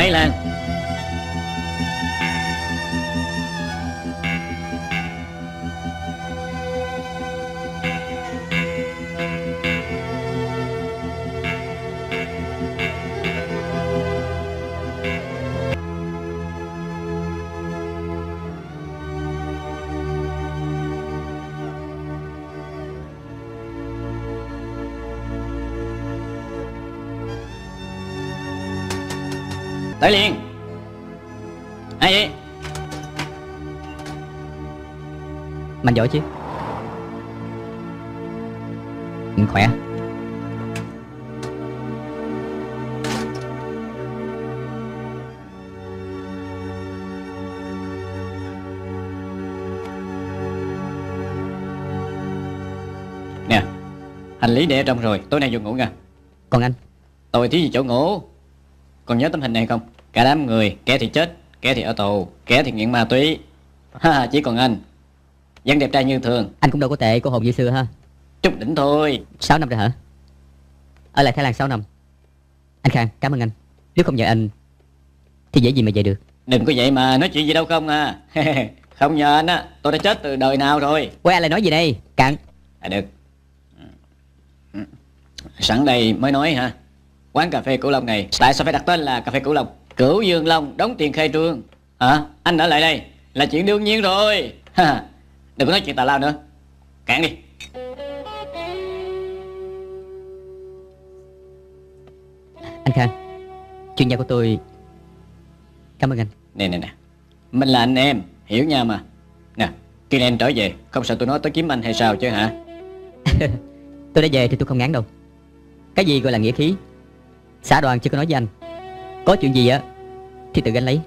Thái Lan. Tới liền. Ai vậy? Mạnh giỏi chứ. Ừ, Khỏe. Nè Hành lý để ở trong rồi Tối nay vô ngủ nha. Còn anh? Tôi thiếu gì chỗ ngủ? Còn nhớ tấm hình này không Cả đám người Kẻ thì chết Kẻ thì ở tù Kẻ thì nghiện ma túy. Ha, Chỉ còn anh. Vẫn đẹp trai như thường. Anh cũng đâu có tệ cô hồn như xưa ha. Chút đỉnh thôi. 6 năm rồi hả? Ở lại Thái Lan 6 năm. Anh Khang cảm ơn anh. Nếu không nhờ anh Thì dễ gì mà về được? Đừng có vậy mà nói chuyện gì đâu không à. Không nhờ anh á Tôi đã chết từ đời nào rồi. Quay anh lại nói gì đây? Cạn. À được. Sẵn đây mới nói ha. Quán cà phê Cửu Long này Tại sao phải đặt tên là cà phê Cửu Long Cửu Dương Long đóng tiền khai trương. Hả? Anh ở lại đây Là chuyện đương nhiên rồi. Ha. Đừng có nói chuyện tào lao nữa. Cạn đi. Anh Khang Chuyện nhà của tôi Cảm ơn anh. Nè nè nè. Mình là anh em Hiểu nhau mà. Nè Khi em trở về Không sợ tôi nói tới kiếm anh hay sao chứ hả? Tôi đã về thì tôi không ngán đâu. Cái gì gọi là nghĩa khí Xã đoàn chưa có nói với anh có chuyện gì á Thì tự gánh lấy.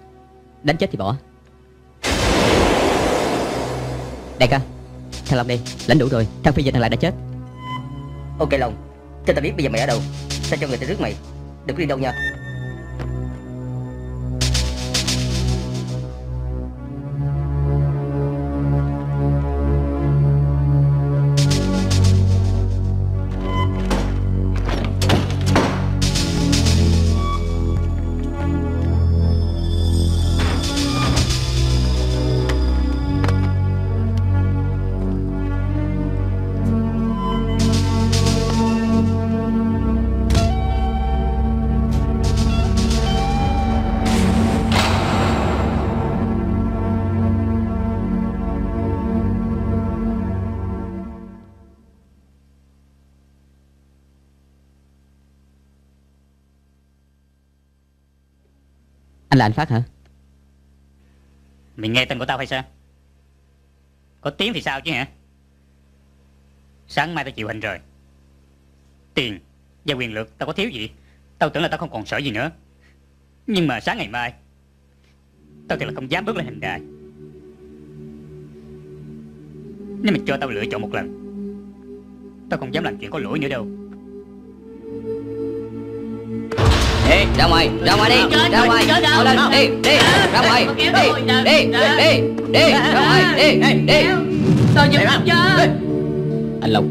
Đánh chết thì bỏ. Đại ca Thằng Long đi, Lãnh đủ rồi Thằng Phi và thằng Lại đã chết. Ok Long Cho tao biết bây giờ mày ở đâu Tao cho người ta rước mày. Đừng có đi đâu nha. Anh là anh Phát hả? Mình nghe tên của tao hay sao? Có tiếng thì sao chứ hả? Sáng mai tao chịu hình rồi. Tiền và quyền lực tao có thiếu gì? Tao tưởng là tao không còn sợ gì nữa. Nhưng mà sáng ngày mai, Tao thật là không dám bước lên hình đài. Nếu mình cho tao lựa chọn một lần, Tao không dám làm chuyện có lỗi nữa đâu. Đi ra ngoài Ra ngoài đi Ra ngoài. Mau lên Đi Đi Ra ngoài. Đi Đi Đi Đi Ra ngoài. Đi Đi. Tôi giúp chơi. Anh Long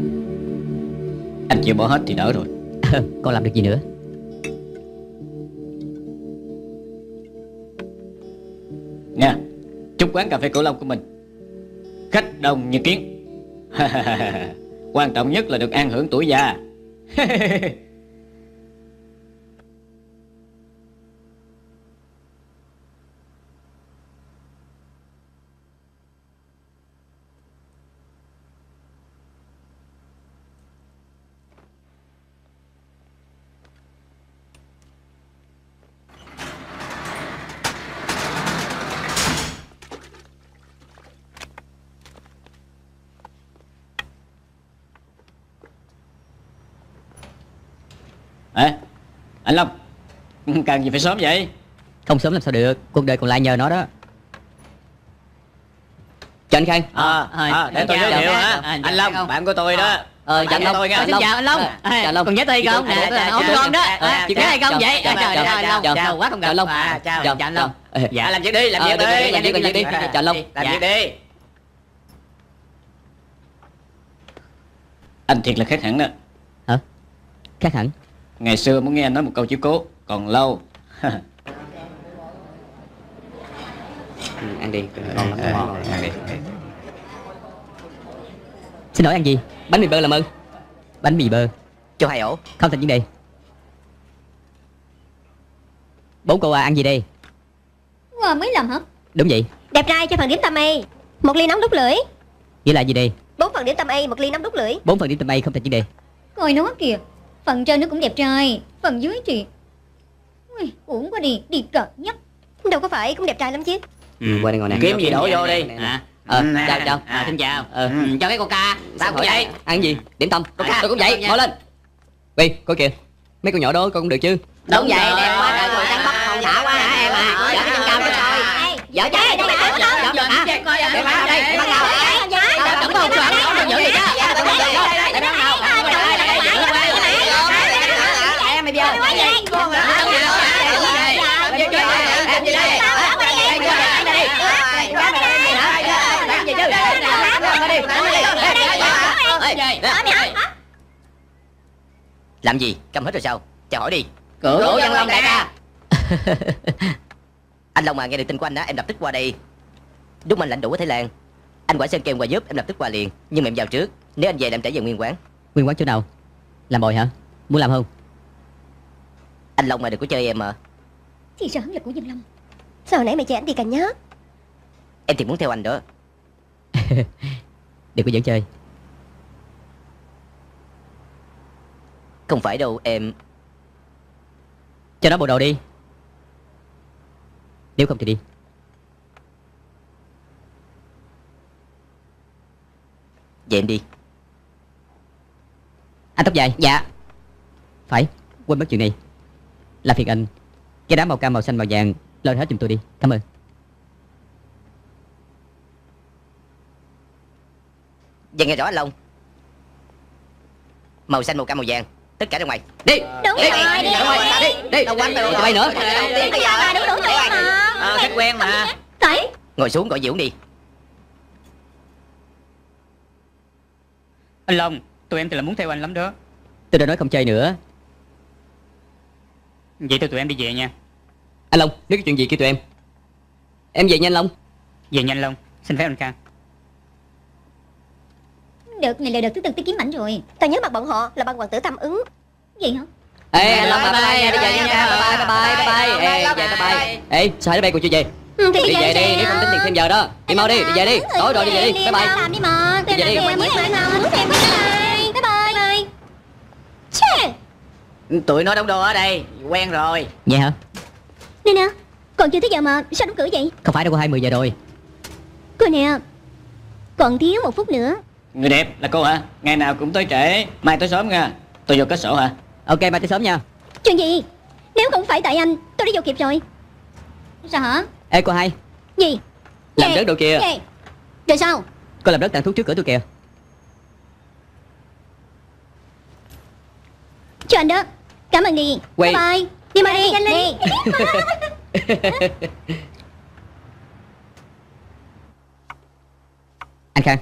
Anh chịu bỏ hết thì đỡ rồi. Con làm được gì nữa? Nha Chúc quán cà phê Cửu Long của mình Khách đông như kiến. Quan trọng nhất là được an hưởng tuổi già Ê Anh Long Cần gì phải sớm vậy Không sớm làm sao được Cuộc đời còn lại nhờ nó đó Chào anh Khang À, à để tôi giới thiệu hả À, Anh Long bạn của tôi đó Ờ, của Long. tôi Ờ, Xin chào anh Long Ờ, chào Long. Còn nhớ tôi không nè chào, Ô tôi không đó À, Chị nhớ hay không vậy chào, Trời ơi, Long chào, quá không chào gặp Long. À, Chào Chào, anh. Long Ờ, Dạ làm việc đi làm Ờ, việc đi làm việc, làm việc đi. Chào Long. Làm Dạ. việc đi Anh thiệt là khác hẳn đó Khác hẳn Ngày xưa muốn nghe anh nói một câu chiếu cố Còn lâu. Đi. Ngon lắm ngon ăn đi. Xin hỏi ăn gì? Bánh mì bơ làm ơn Bánh mì bơ. Cho hai ổ. Không thành vấn đề. Bốn cô à ăn gì đây? Wow, mới làm hả? Đúng vậy. Đẹp trai cho phần điểm tâm y Một ly nóng đúc lưỡi. Nghĩa là gì đây? Bốn phần điểm tâm y, một ly nóng đúc lưỡi. Bốn phần điểm tâm A không thành vấn đề. Coi nó kìa. Phần trên nó cũng đẹp trai. Phần dưới thì Ui, uổng quá đi, đi cợt nhất Đâu có phải, cũng đẹp trai lắm chứ. Ừ. qua đây ngồi nè. Kiếm gì đổ vô đi. À, Ờ, Ừ, chào chào. à, xin chào. Ờ, Ừ. cho cái coca Sao cũng vậy? ăn gì? Điểm tâm. Coca. tôi cũng vậy. Ngồi lên. Bi, coi kìa. Mấy con nhỏ đó con cũng được chứ? Đúng vậy, đẹp quá trời. Ngồi sáng bắp hồng nhã quá hả em à? Dở cái chân cao cho coi. Dở trái, trái, dở trái Giờ Hả? Để bắt đây, để bắt đầu Đúng không? Chuẩn, không được giữ gì đó. Để bắt đầu Em mày giờ làm gì? Cầm hết rồi sao? Chào hỏi đi. Cửu Văn Long đại ca. anh long à nghe được tin của anh á em lập tức qua đây. Đúng anh lãnh đủ của thái lan. Anh quả sơn kêu qua giúp em lập tức qua liền. Nhưng mà em vào trước nếu anh về làm trở về nguyên quán. Nguyên quán chỗ nào? Làm bồi hả? Muốn làm không? Anh long mà đừng có chơi em mà. Thì sợ là của Dân Long. Sao hồi nãy mày chơi ảnh đi cả nhớ? Em thì muốn theo anh đó. Đừng có giỡn chơi không phải đâu em. Cho nó bộ đồ đi. Nếu không thì đi. Về em đi. Anh tóc dài. Dạ. Phải Quên mất chuyện này. Là phiền anh. Cái đám màu cam màu xanh màu vàng Lên hết giùm tôi đi. Cảm ơn. Vậy nghe rõ anh Long. Màu xanh, màu cam, màu vàng. Tất cả ra ngoài. Đi. Đúng đi, rồi, đi, đi ra ngoài, đi, đi. Đâu quanh rồi. Bay nữa Bây giờ là đủ đủ rồi mà. Ờ, khách quen mà. Tại Ngồi xuống gọi Diễm đi. Anh Long Tụi em thì là muốn theo anh lắm đó. Tôi đã nói không chơi nữa. Vậy thôi tụi em đi về nha. Anh Long, nếu có chuyện gì kêu tụi em. Em về nha anh Long. Về nhanh Long Xin phép anh Khang Được, này là đợt thứ tư tới kiếm ảnh rồi. Tao nhớ mặt bọn họ là bằng hoàng tử tâm ứng. Gì hả? Ê Long bye bye, đi về nha Bye bye, bye bye, bye bye. về bye bye Ê, sao đây còn chưa về. Ừ, thì Đi về đi, nếu không tính tiền thêm giờ đó. Đi mau đi, đi về đi. Tối rồi đi về đi, bye bye. Làm đi mà Đi về đi. Bye bye Bye bye bye. Chê. Tụi nó đóng đồ ở đây. Quen rồi. Vậy hả? Nè nè Còn chưa tới giờ mà Sao đóng cửa vậy? Không phải đâu có 20 giờ rồi. Cô nè Còn thiếu một phút nữa Người đẹp là cô hả? Ngày nào cũng tới trễ. Mai tới sớm nha. Tôi vô kết sổ hả? Ok mai tới sớm nha. Chuyện gì? Nếu không phải tại anh Tôi đã vô kịp rồi. Sao hả? Ê cô hai. Gì? Làm Gì? đất đồ kìa. Gì? Rồi sao? Cô làm đất tàn thuốc trước cửa tôi kìa. Cho anh đó. Cảm ơn đi. Quay. Bye bye. Đi mà đi Nhanh lên. Anh Khang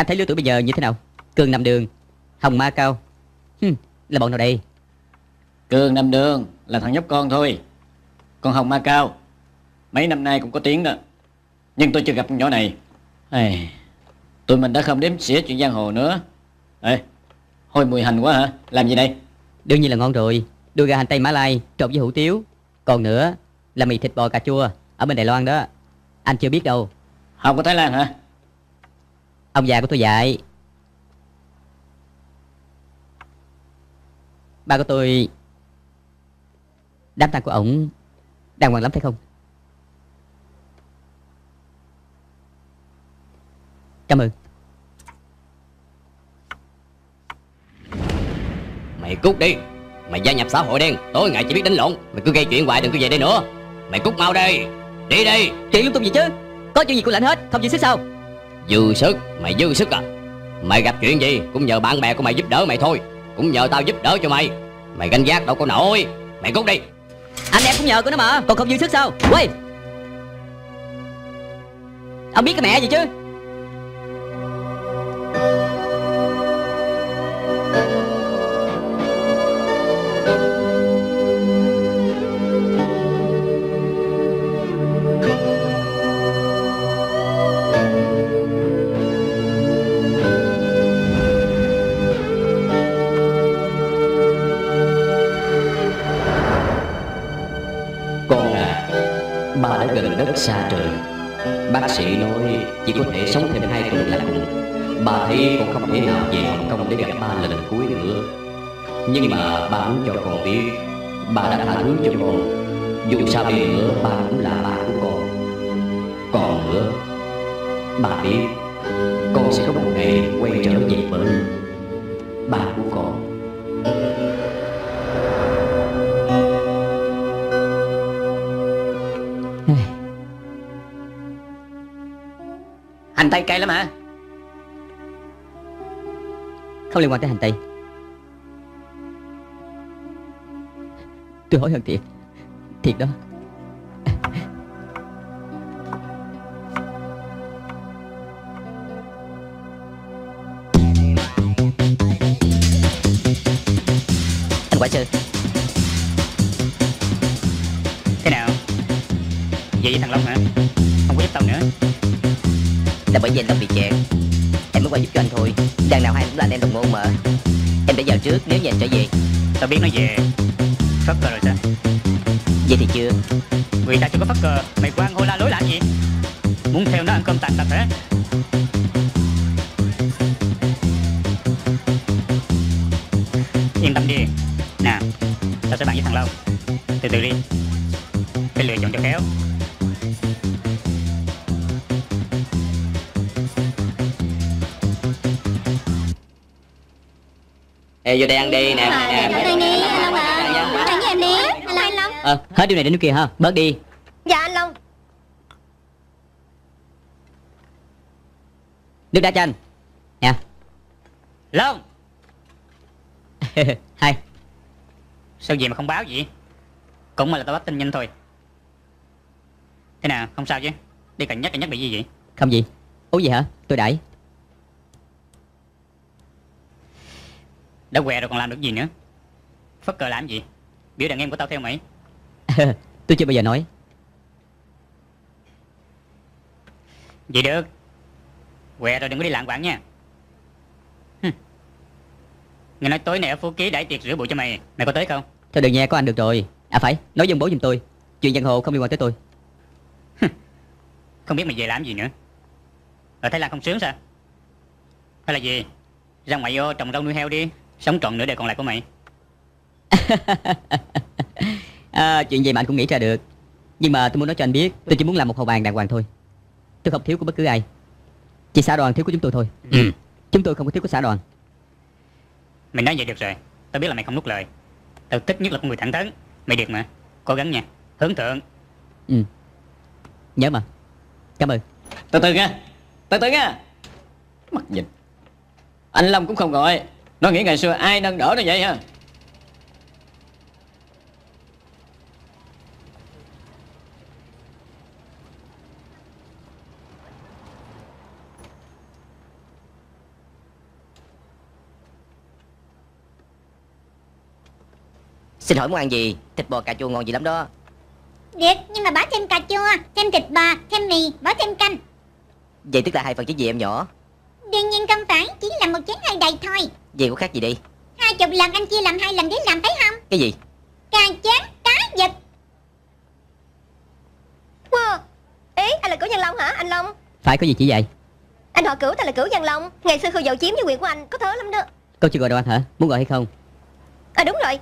Anh thấy lứa tuổi bây giờ như thế nào? Cường nằm đường Hồng ma cao. Hừm, Là bọn nào đây? Cường Nam Đường là thằng nhóc con thôi. Còn Hồng Ma Cao Mấy năm nay cũng có tiếng đó. Nhưng tôi chưa gặp con nhỏ này. Ê, Tụi mình đã không đếm xỉa chuyện giang hồ nữa. Ê, Hôi mùi hành quá hả? Làm gì đây? Đương nhiên là ngon rồi. Đùi gà hành tây Mã Lai trộn với hủ tiếu. Còn nữa là mì thịt bò cà chua Ở bên Đài Loan đó. Anh chưa biết đâu. Không có Thái Lan hả Ông già của tôi dạy. Ba của tôi Đám tang của ổng Đàng hoàng lắm phải không? Cảm ơn. Mày cút đi. Mày gia nhập xã hội đen. Tối ngày chỉ biết đánh lộn. Mày cứ gây chuyện hoài đừng có về đây nữa. Mày cút mau đi. Đi đi. Chuyện lung tung gì chứ? Có chuyện gì cũng lạnh hết. Không gì sức sao Dư sức, Mày dư sức à. Mày gặp chuyện gì, Cũng nhờ bạn bè của mày giúp đỡ mày thôi. Cũng nhờ tao giúp đỡ cho mày. Mày gánh giác đâu có nổi. Mày cút đi. Anh em cũng nhờ của nó mà, Còn không dư sức sao? Quay Ông biết cái mẹ gì chứ? Xa trời. Bác sĩ nói chỉ có thể sống thêm hai tuần là cùng. Bà thấy con không thể nào về Hồng Kông để gặp ba lần cuối nữa. Nhưng mà bà muốn cho con biết, Bà đã tha thứ cho con. Dù sao đi nữa, bà cũng là ba của con. Còn nữa, Bà biết, Con sẽ có một ngày quay trở về bên Hành tây cay lắm hả? Không liên quan tới hành tây. Tôi hối hận thiệt. Thiệt đó. Anh quả chơi. Thế nào? Vậy với thằng Long hả? Là bởi vì anh Long bị kẹt Em mới qua giúp cho anh thôi. Đằng nào hai cũng là anh em đồng môn mà. Em đã vào trước nếu như anh trở về. Tao biết nó về. Phất cờ rồi sao? Vậy thì chưa. Người ta chưa có phất cờ Mày quan hô la lối làm gì? Muốn theo nó ăn cơm tàn tập hả Yên tâm đi. Nè Tao sẽ bàn với thằng Long. Từ từ đi. Phải lựa chọn cho khéo Ê vô đây ăn đi nè. Nè Đây nè, anh Long à với em đi. Anh Long, anh Long Ờ hết điều này đến điều kia ha Bớt đi. Dạ anh Long. Nước đá chanh Nè. Long. Hai Sao gì mà không báo gì Cũng mà là tao bắt tin nhanh thôi. Thế nào không sao chứ? Đi cần nhắc cần nhắc bị gì vậy? Không gì. Uống gì hả? Tôi đẩy Đã què rồi còn làm được gì nữa? Phất cờ làm gì? Biểu đàn em của tao theo mày. Tôi chưa bao giờ nói. Vậy được. Què rồi đừng có đi lạng quạng nha. Nghe nói tối nay ở phố ký đãi tiệc rửa bụi cho mày. Mày có tới không? Thôi đừng nghe có anh được rồi. À phải. Nói dân bố giùm tôi. Chuyện giang hồ không liên quan tới tôi. Không biết mày về làm gì nữa. Ở Thái Lan không sướng sao? Hay là gì? Ra ngoài vô trồng rau nuôi heo đi Sống trọn nửa đời còn lại của mày. À, Chuyện gì mà anh cũng nghĩ ra được. Nhưng mà tôi muốn nói cho anh biết Tôi chỉ muốn làm một hậu bàn đàng hoàng thôi. Tôi không thiếu của bất cứ ai. Chỉ xã đoàn thiếu của chúng tôi thôi. Ừ. Chúng tôi không có thiếu của xã đoàn. Mày nói vậy được rồi. Tao biết là mày không nuốt lời. Tao thích nhất là con người thẳng thắn. Mày được mà. Cố gắng nha. Hướng thượng. Ừ. Nhớ mà. Cảm ơn. Từ từ nha. Từ từ nha. Mất dịch. Anh Long cũng không gọi Nó nghĩ ngày xưa ai nâng đỡ nó vậy ha Xin hỏi muốn ăn gì? Thịt bò cà chua ngon gì lắm đó. Được, nhưng mà bỏ thêm cà chua Thêm thịt bò, thêm mì, bỏ thêm canh. Vậy tức là hai phần chứ gì em nhỏ Đương nhiên không phải, chỉ là một chén hơi đầy thôi. Vậy có khác gì đi? Hai chục lần anh chia làm hai lần để làm thấy không? Cái gì? Cà chén, cá vịt. Wow. Ý, anh là cửu Văn Long hả, anh Long? Phải có gì chỉ vậy? Anh họ cửu tên là cửu Văn Long. Ngày xưa khu dầu chiếm với quyền của anh có thớ lắm đó. Cô chưa gọi đồ ăn hả? Muốn gọi hay không? À đúng rồi.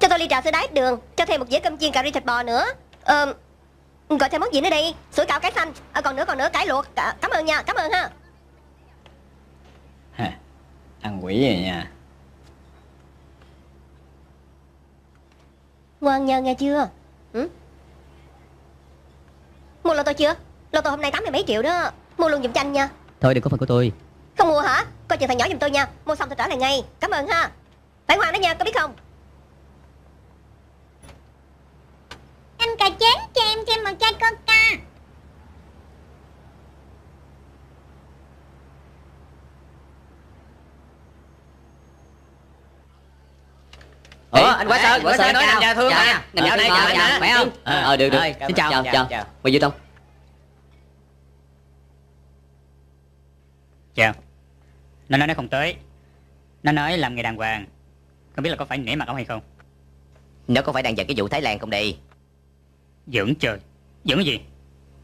Cho tôi ly trà sữa đá ít đường Cho thêm một dĩa cơm chiên cà ri thịt bò nữa. Ờ Gọi thêm món gì nữa đi? Sủi cảo cái xanh. À, Còn nữa còn nữa cải luộc. Cả, Cảm ơn nha Cảm ơn ha. Ăn quỷ vậy nha Ngoan nhờ nghe chưa? Ừ? Mua lô tô chưa? Lô tô hôm nay tám mươi mấy triệu đó. Mua luôn giùm cho anh nha. Thôi đừng có phần của tôi. Không mua hả? Coi chừng thằng nhỏ giùm tôi nha. Mua xong tôi trả lại ngay. Cảm ơn ha. Phải ngoan đó nha có biết không? Anh cà chén cho em thêm một chai coca Ủa, anh quá sơ, quá sơ nói chào, làm cha thương chào, mà. Nằm Ờ, vào đây, chào, anh khỏe không? Ờ, Ờ, được, được. Xin chào, chào, chào. Mời vô trong. Chào. Nó nói nó không tới. Nó nói làm nghề đàng hoàng. Không biết là có phải nể mặt ông hay không? Nó có phải đang giật cái vụ Thái Lan không đây? Dưỡng trời. Giỡn cái gì?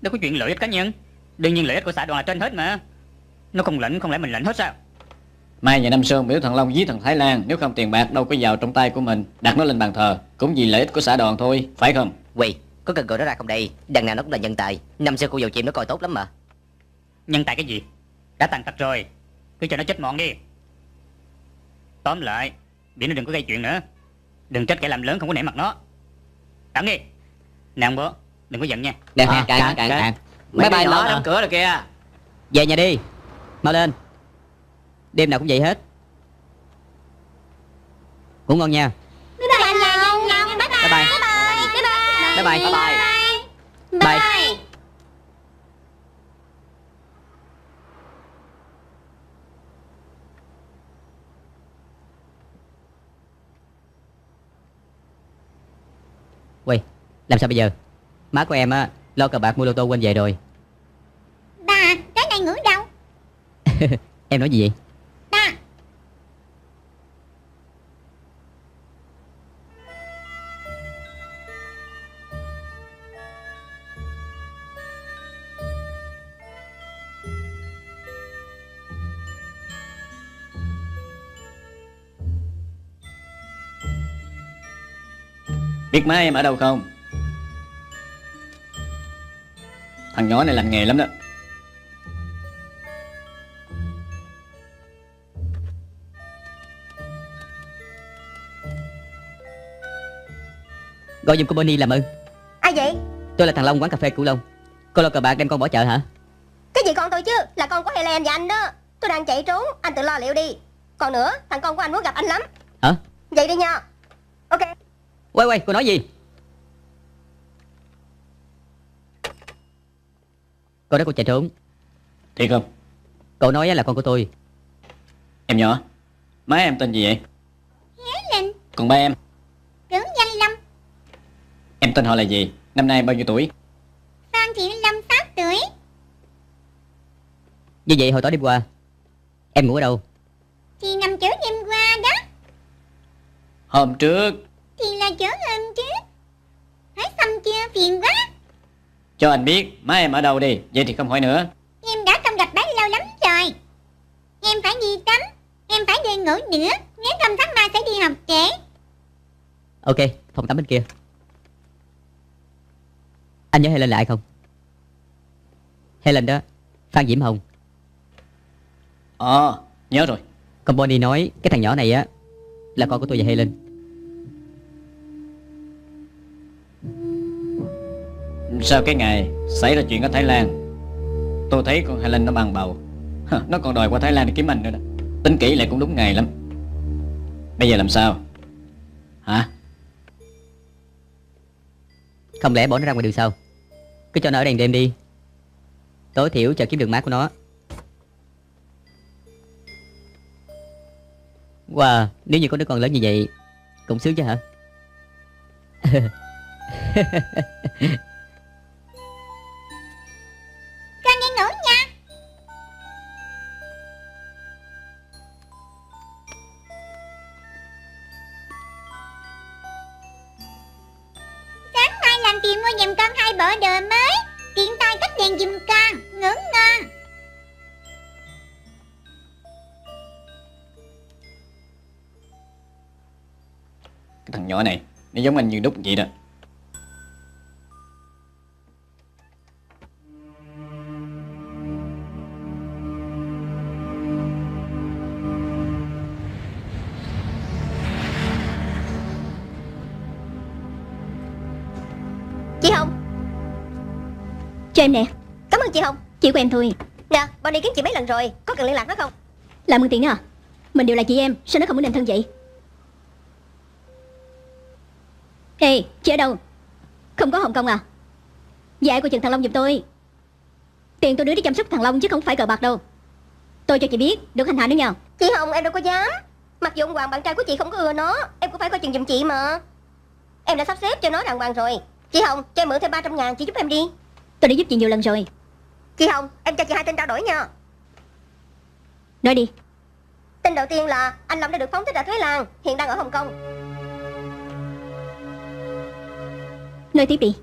Đâu có chuyện lợi ích cá nhân. Đương nhiên lợi ích của xã đoàn là trên hết mà. Nó không lệnh không lẽ mình lệnh hết sao Mai và Năm Sơn biểu thần Long giết thằng Thái Lan Nếu không tiền bạc đâu có vào trong tay của mình. Đặt nó lên bàn thờ Cũng vì lợi ích của xã đoàn thôi Phải không? Quỳ Có cần gọi nó ra không đây? Đằng nào nó cũng là nhân tài Năm xưa cô dầu chim nó coi tốt lắm mà. Nhân tài cái gì? Đã tàn tật rồi Cứ cho nó chết mòn đi. Tóm lại Biển nó đừng có gây chuyện nữa. Đừng trách kẻ làm lớn không có nể mặt nó. Đặng đi. Nè ông bố Đừng có giận nha. Nè À, càng càng, càng nhỏ mở mà. đóng cửa rồi kìa. Về nhà đi. Mau lên Đêm nào cũng vậy hết. Ngủ ngon nha. Bye bye. Bye bye. Bye Bye. Bye. bye. Bye bye. Bye Bye. bye. Quay Làm sao bây giờ? Má của em á Lo cờ bạc mua lô tô quên về rồi. Bà Cái này ngủ đâu? Em nói gì vậy Biết má em ở đâu không? Thằng nhỏ này làm nghề lắm đó. Gọi giùm cô Bonnie làm ơn. Ai vậy? Tôi là thằng Long quán cà phê Cửu Long. Cô lo cờ bạc đem con bỏ chợ hả? Cái gì con tôi chứ? Là con của Helen và anh đó. Tôi đang chạy trốn Anh tự lo liệu đi. Còn nữa Thằng con của anh muốn gặp anh lắm. Hả? Vậy đi nha. Ok Quay quay cô nói gì? Cô nói cô chạy trốn. Thiệt không? Cậu nói là con của tôi. Em nhỏ Má em tên gì vậy? Helen Còn ba em? Tưởng danh Lâm. Em tên họ là gì? Năm nay bao nhiêu tuổi? Phan Thị Lâm 6 tuổi. Như vậy hồi tối đêm qua Em ngủ ở đâu? Thì nằm chỗ đêm qua đó. Hôm trước Chỗ hôm trước Hỏi xong chưa phiền quá. Cho anh biết má em ở đâu đi Vậy thì không hỏi nữa. Em đã không gặp bác lâu lắm rồi. Em phải đi tắm Em phải đi ngủ nữa Nếu không tháng mai sẽ đi học trễ. Ok phòng tắm bên kia. Anh nhớ Helen lại không? Helen đó Phan Diễm Hồng. Ờ nhớ rồi. Con Bonnie nói cái thằng nhỏ này á Là con của tôi và Helen Sau cái ngày xảy ra chuyện ở Thái Lan, Tôi thấy con Helen nó bằng bầu. Nó còn đòi qua Thái Lan để kiếm anh nữa đó. Tính kỹ lại cũng đúng ngày lắm. Bây giờ làm sao? Hả? Không lẽ bỏ nó ra ngoài đường sao? Cứ cho nó ở đèn đêm đi. Tối thiểu chờ kiếm được mát của nó. Wow Nếu như có đứa con lớn như vậy, Cũng sướng chứ hả? Cái thằng nhỏ này Nó giống anh như đúc vậy đó. Chị Hồng. Cho em nè. Cảm ơn chị Hồng. Chị của em thôi Nè Bonnie kiếm chị mấy lần rồi Có cần liên lạc nó không? Làm ơn tiền à? Mình đều là chị em Sao nó không muốn nên thân vậy Ê chị ở đâu? Không có Hồng Kông à? Dạ cô chừng thằng Long giùm tôi. Tiền tôi đưa đi chăm sóc thằng Long chứ không phải cờ bạc đâu. Tôi cho chị biết Đừng hành hạ nữa nha Chị Hồng em đâu có dám. Mặc dù ông Hoàng bạn trai của chị không có ưa nó Em cũng phải coi chừng giùm chị mà. Em đã sắp xếp cho nó đàng hoàng rồi. Chị Hồng cho em mượn thêm 300 ngàn chị giúp em đi. Tôi đã giúp chị nhiều lần rồi. Chị Hồng em cho chị hai tin trao đổi nha. Nói đi. Tin đầu tiên là anh Long đã được phóng thích ở Thái Lan Hiện đang ở Hồng Kông Nói tiếp đi.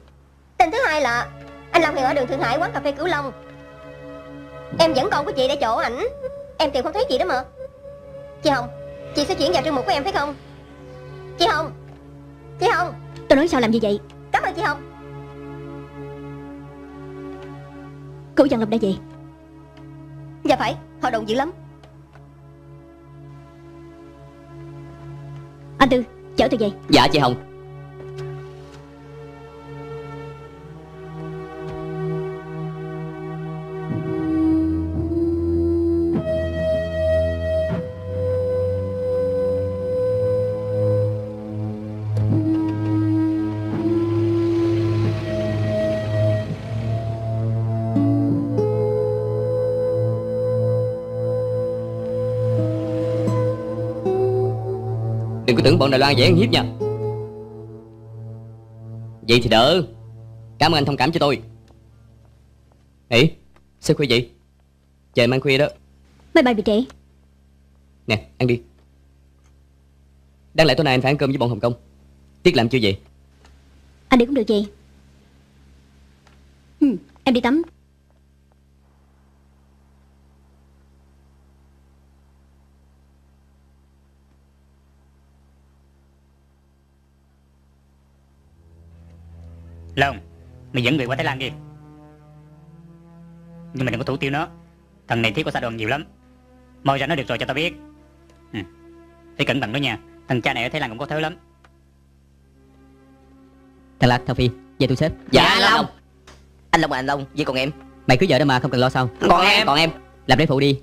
Tin thứ hai là Anh Long hiện ở đường Thượng Hải quán cà phê Cửu Long. Em vẫn còn của chị để chỗ ảnh. Em tìm không thấy chị đó mà. Chị Hồng Chị sẽ chuyển vào trương mục của em phải không? Chị Hồng Chị Hồng. Tôi nói sao làm gì vậy? Cảm ơn chị Hồng. Cố Văn Long đã về. Dạ phải Họ đồng dữ lắm. Anh Tư chở tôi về. Dạ chị Hồng Có tưởng bọn Đài Loan dễ ăn hiếp nha. Vậy thì đỡ. Cảm ơn anh thông cảm cho tôi. Ê Sao khuya vậy? Trời mang khuya đó. Máy bay bị trễ Nè ăn đi. Đáng lẽ tối nay anh phải ăn cơm với bọn Hồng Kông. Tiếc làm chưa vậy? Anh đi cũng được chị ừ, Em đi tắm Long Mày dẫn người qua Thái Lan đi. Nhưng mà đừng có thủ tiêu nó. Thằng này thiếu của xã đoàn nhiều lắm. Moi ra nó được rồi cho tao biết. Ừ. Phải cẩn thận đó nha. Thằng cha này ở Thái Lan cũng có thứ lắm. Thằng Lạc, thằng Phi Về tôi xếp Dạ anh Long. Anh Long à anh Long. Với con em? Mày cứ vợ đó mà không cần lo sao? Còn em. Còn em. Làm để phụ đi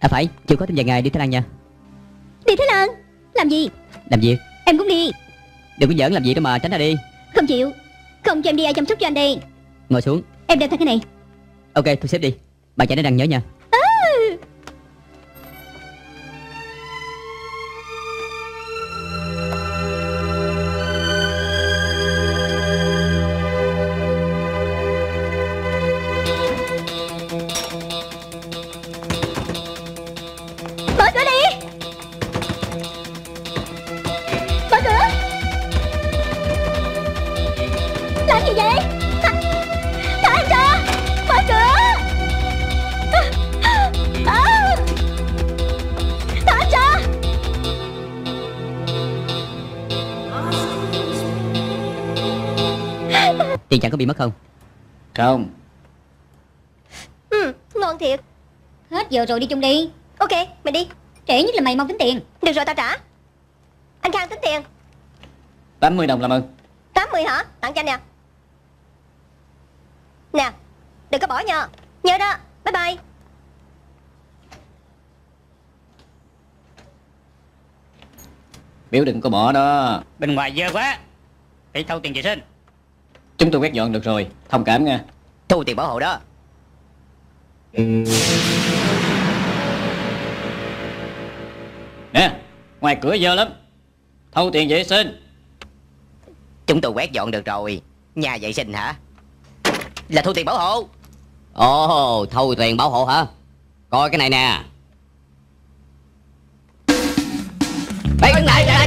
À phải, chịu có thêm vài ngày đi Thái Lan nha. Đi Thái Lan? Làm gì? Làm gì? Em cũng đi. Đừng có giỡn làm gì đó mà tránh ra đi. Không chịu. Không cho em đi ai chăm sóc cho anh đây. Ngồi xuống. Em đem theo cái này. Ok, thu xếp đi. Bà chạy nó đang nhớ nha bị mất không? Không. Ừ ngon thiệt. Hết giờ rồi đi chung đi. Ok mày đi. Trễ nhất là mày mau tính tiền. Được rồi tao trả. Anh Khang tính tiền. 80 đồng làm ơn. 80 hả? Tặng cho anh nè. Nè Đừng có bỏ nha Nhớ đó. Bye bye. Biểu đừng có bỏ đó. Bên ngoài dơ quá. Phải thâu tiền vệ sinh Chúng tôi quét dọn được rồi. Thông cảm nha. Thu tiền bảo hộ đó. Nè Ngoài cửa dơ lắm. Thâu tiền vệ sinh. Chúng tôi quét dọn được rồi. Nhà vệ sinh hả? Là thu tiền bảo hộ. Ồ, thâu tiền bảo hộ hả? Coi cái này nè. Ê, đứng lại, chạy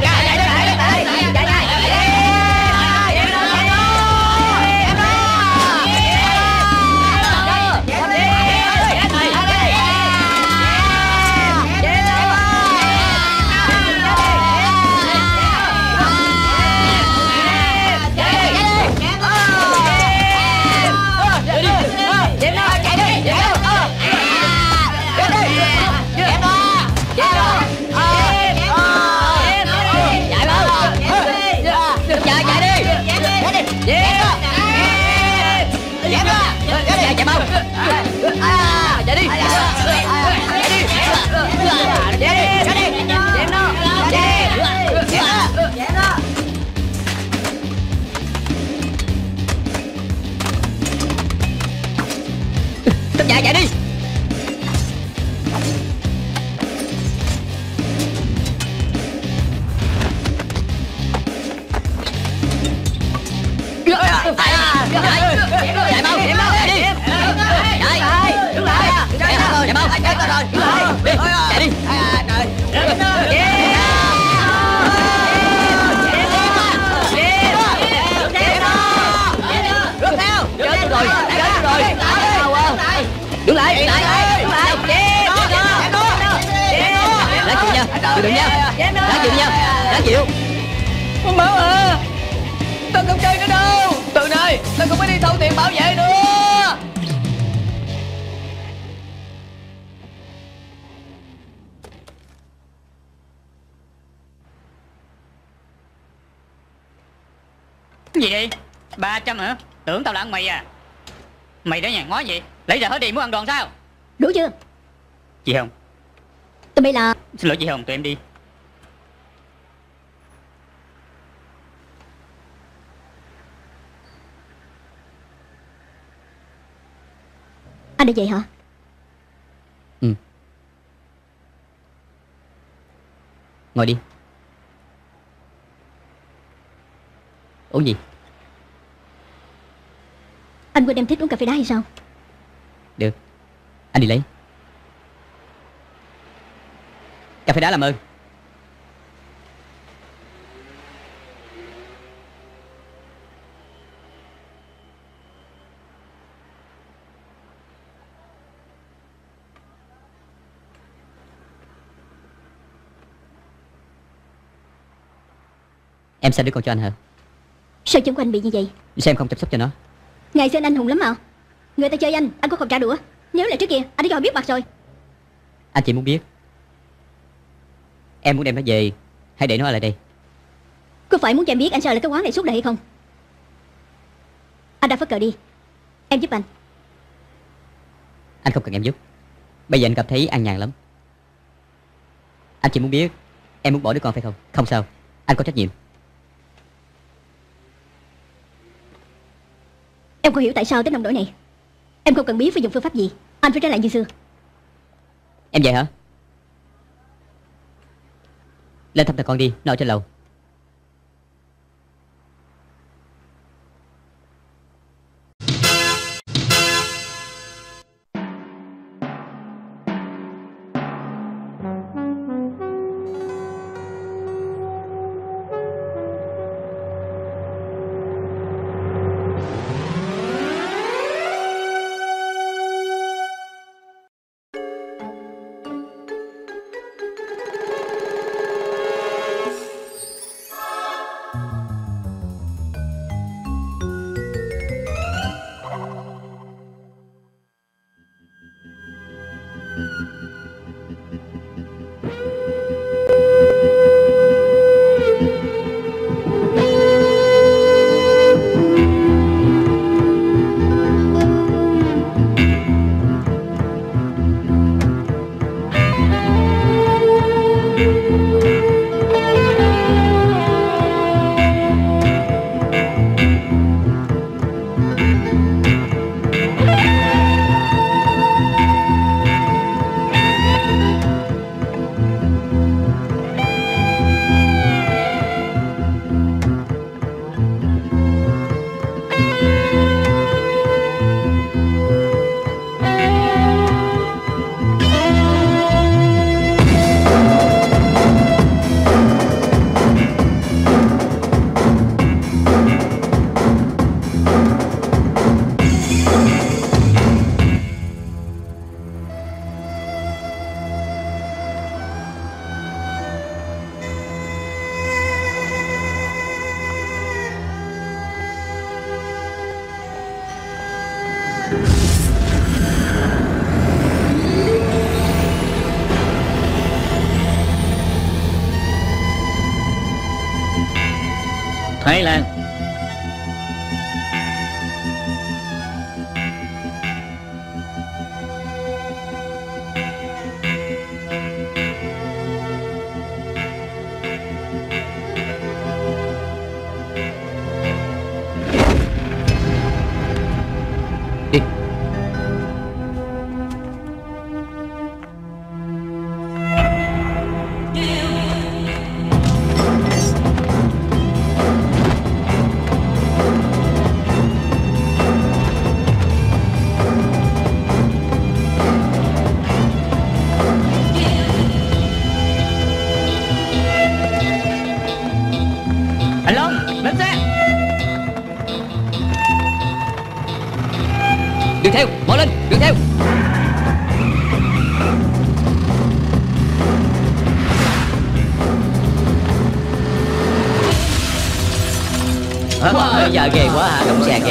chịu nha. Chịu đựng nha Lá chịu nha. Lá chịu. Máu à Tôi không chơi nữa đâu. Từ nay tôi không phải đi thâu tiền bảo vệ nữa. Gì vậy? 300 hả? Tưởng tao là ăn mày à? Mày đã nhàn ngó vậy Lấy ra hết đi muốn ăn đòn sao? Đủ chưa? Chị Hồng Tụi bay là Xin lỗi chị Hồng tụi em đi. Anh đã vậy hả? Ngồi đi. Uống gì? Anh quên em thích uống cà phê đá hay sao? Được. Anh đi lấy Cà phê đá làm ơn. Em xem đứa con cho anh hả? Sao chân của anh bị như vậy? Xem không chăm sóc cho nó. Ngày xưa anh hùng lắm mà. Người ta chơi anh Anh có không trả đũa. Nếu là trước kia Anh đã cho họ biết mặt rồi. Anh chỉ muốn biết Em muốn đem nó về. Hay để nó ở lại đây. Có phải muốn cho em biết anh sợ là cái quán này suốt đời hay không? Anh đã phất cờ đi. Em giúp anh. Anh không cần em giúp. Bây giờ anh cảm thấy an nhàn lắm. Anh chỉ muốn biết Em muốn bỏ đứa con phải không? Không sao. Anh có trách nhiệm. Em không hiểu tại sao tới nông nỗi này. Em không cần biết phải dùng phương pháp gì. Anh phải trở lại như xưa. Em về hả lên thăm thằng con đi Nó ở trên lầu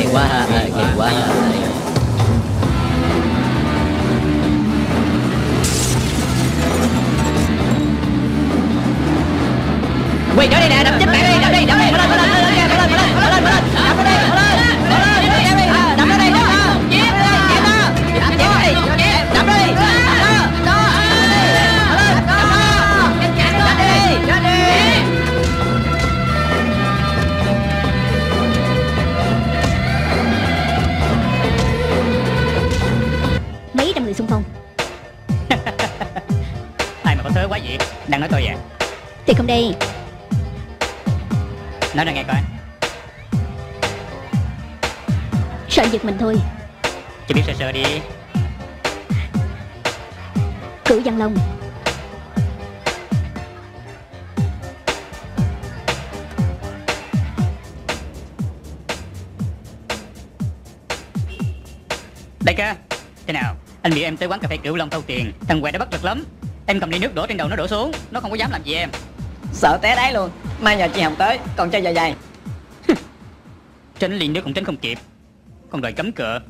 台湾。Mà có thớ quá vậy. Đang nói tôi à? Thì không đây Nói ra nghe coi. Sợ giật mình thôi. Chỉ biết sơ sơ đi. Cửu Văn Long. Đại ca Thế nào? Anh bị em tới quán cà phê Cửu Long thâu tiền Thằng què đã bất lực lắm Em cầm ly nước đổ trên đầu nó đổ xuống. Nó không có dám làm gì em. Sợ té đáy luôn. Mai nhờ chị Hồng tới Còn chơi dài dài. Tránh ly nước cũng tránh không kịp. Còn đòi cấm cựa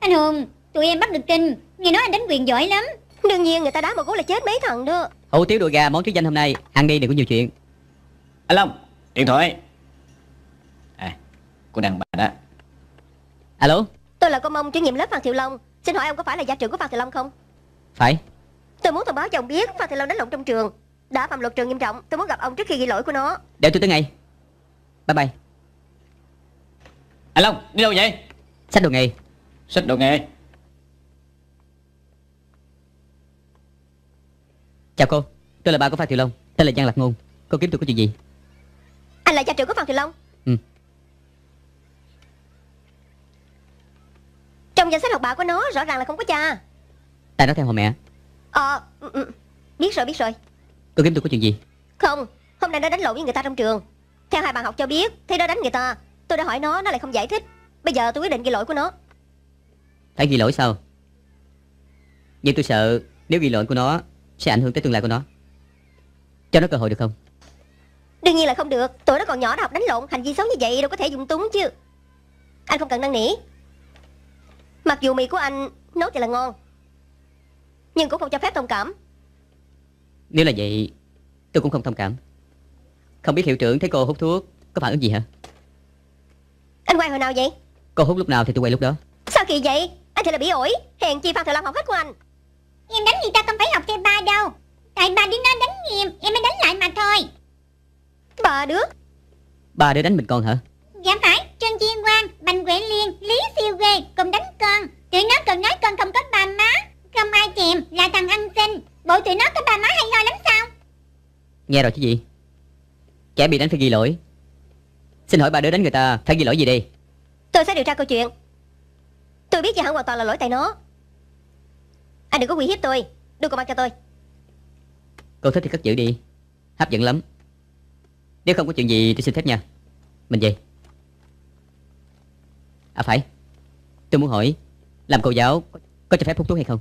Anh Hùng Tụi em bắt được tin. Nghe nói anh đánh quyền giỏi lắm. Đương nhiên người ta đá một cú là chết mấy thằng đó. Hủ tiếu đùi gà món trước danh hôm nay ăn đi đừng có nhiều chuyện. Anh Long Điện thoại. À Cô đàn bà đó. Alo? Tôi là con mong chủ nhiệm lớp Phan Thiệu Long Xin hỏi ông có phải là gia trưởng của Phan Thiệu Long không? Phải. Tôi muốn thông báo cho ông biết Phan Thiệu Long đánh lộn trong trường. Đã phạm luật trường nghiêm trọng Tôi muốn gặp ông trước khi ghi lỗi của nó. Để tôi tới ngay. Bye bye. Anh Long đi đâu vậy? Sách đồ nghề. Xách đồ nghề. Chào cô tôi là ba của phan thiệu long tên là giang lạc ngôn. Cô kiếm tôi có chuyện gì? Anh là gia trưởng của Phan Thiệu Long Ừ. Trong danh sách học bạ của nó rõ ràng là không có cha. Tại nó theo họ mẹ. Ờ ừ, ừ. Biết rồi biết rồi. Cô kiếm tôi có chuyện gì? Không Hôm nay nó đánh lộn với người ta trong trường. Theo hai bạn học cho biết Thấy nó đánh người ta Tôi đã hỏi nó Nó lại không giải thích. Bây giờ tôi quyết định ghi lỗi của nó. Phải ghi lỗi sao? Nhưng tôi sợ nếu ghi lỗi của nó sẽ ảnh hưởng tới tương lai của nó. Cho nó cơ hội được không? Đương nhiên là không được. Tụi nó còn nhỏ đã học đánh lộn Hành vi xấu như vậy đâu có thể dùng túng chứ. Anh không cần năn nỉ Mặc dù mì của anh nấu thì là ngon Nhưng cũng không cho phép thông cảm. Nếu là vậy tôi cũng không thông cảm. Không biết hiệu trưởng thấy cô hút thuốc có phản ứng gì hả? Anh quay hồi nào vậy? Cô hút lúc nào thì tôi quay lúc đó. Sao kỳ vậy? Anh thật là bị ổi Hèn chi Phan Thừa Long học hết của anh. Em đánh người ta không phải học cho ba đâu. Tại ba đứa nó đánh em Em mới đánh lại mà thôi. Bà đứa? Ba đứa đánh mình con hả Dạ phải Trân Chiên Quang Bành Quệ Liên Lý Siêu Quê Cùng đánh con. Tụi nó còn nói con không có ba má. Không ai thèm Là thằng ăn xin Bộ tụi nó có ba má hay lo lắm sao? Nghe rồi chứ gì? Kẻ bị đánh phải ghi lỗi. Xin hỏi ba đứa đánh người ta phải ghi lỗi gì đi Tôi sẽ điều tra câu chuyện. Tôi biết chị hẳn hoàn toàn là lỗi tại nó. Anh đừng có uy hiếp tôi. Đưa con băng cho tôi. Cô thích thì cất giữ đi. Hấp dẫn lắm. Nếu không có chuyện gì tôi xin phép nha. Mình về à phải. Tôi muốn hỏi làm cô giáo có- có cho phép hút thuốc hay không?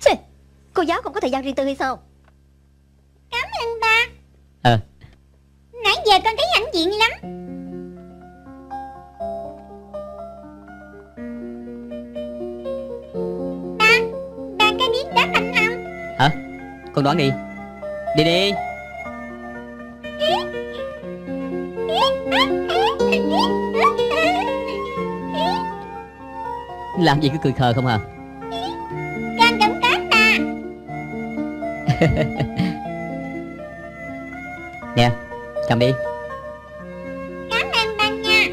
Xì, Cô giáo không có thời gian riêng tư hay sao? Cảm ơn ba. Ờ. Nãy giờ con thấy hãnh diện lắm. Ba Ba có biết đáp anh không? Hả? Con đoán đi. Đi đi làm gì cứ cười khờ không à? Con cũng có ba nè cầm đi. Cảm ơn ba nha.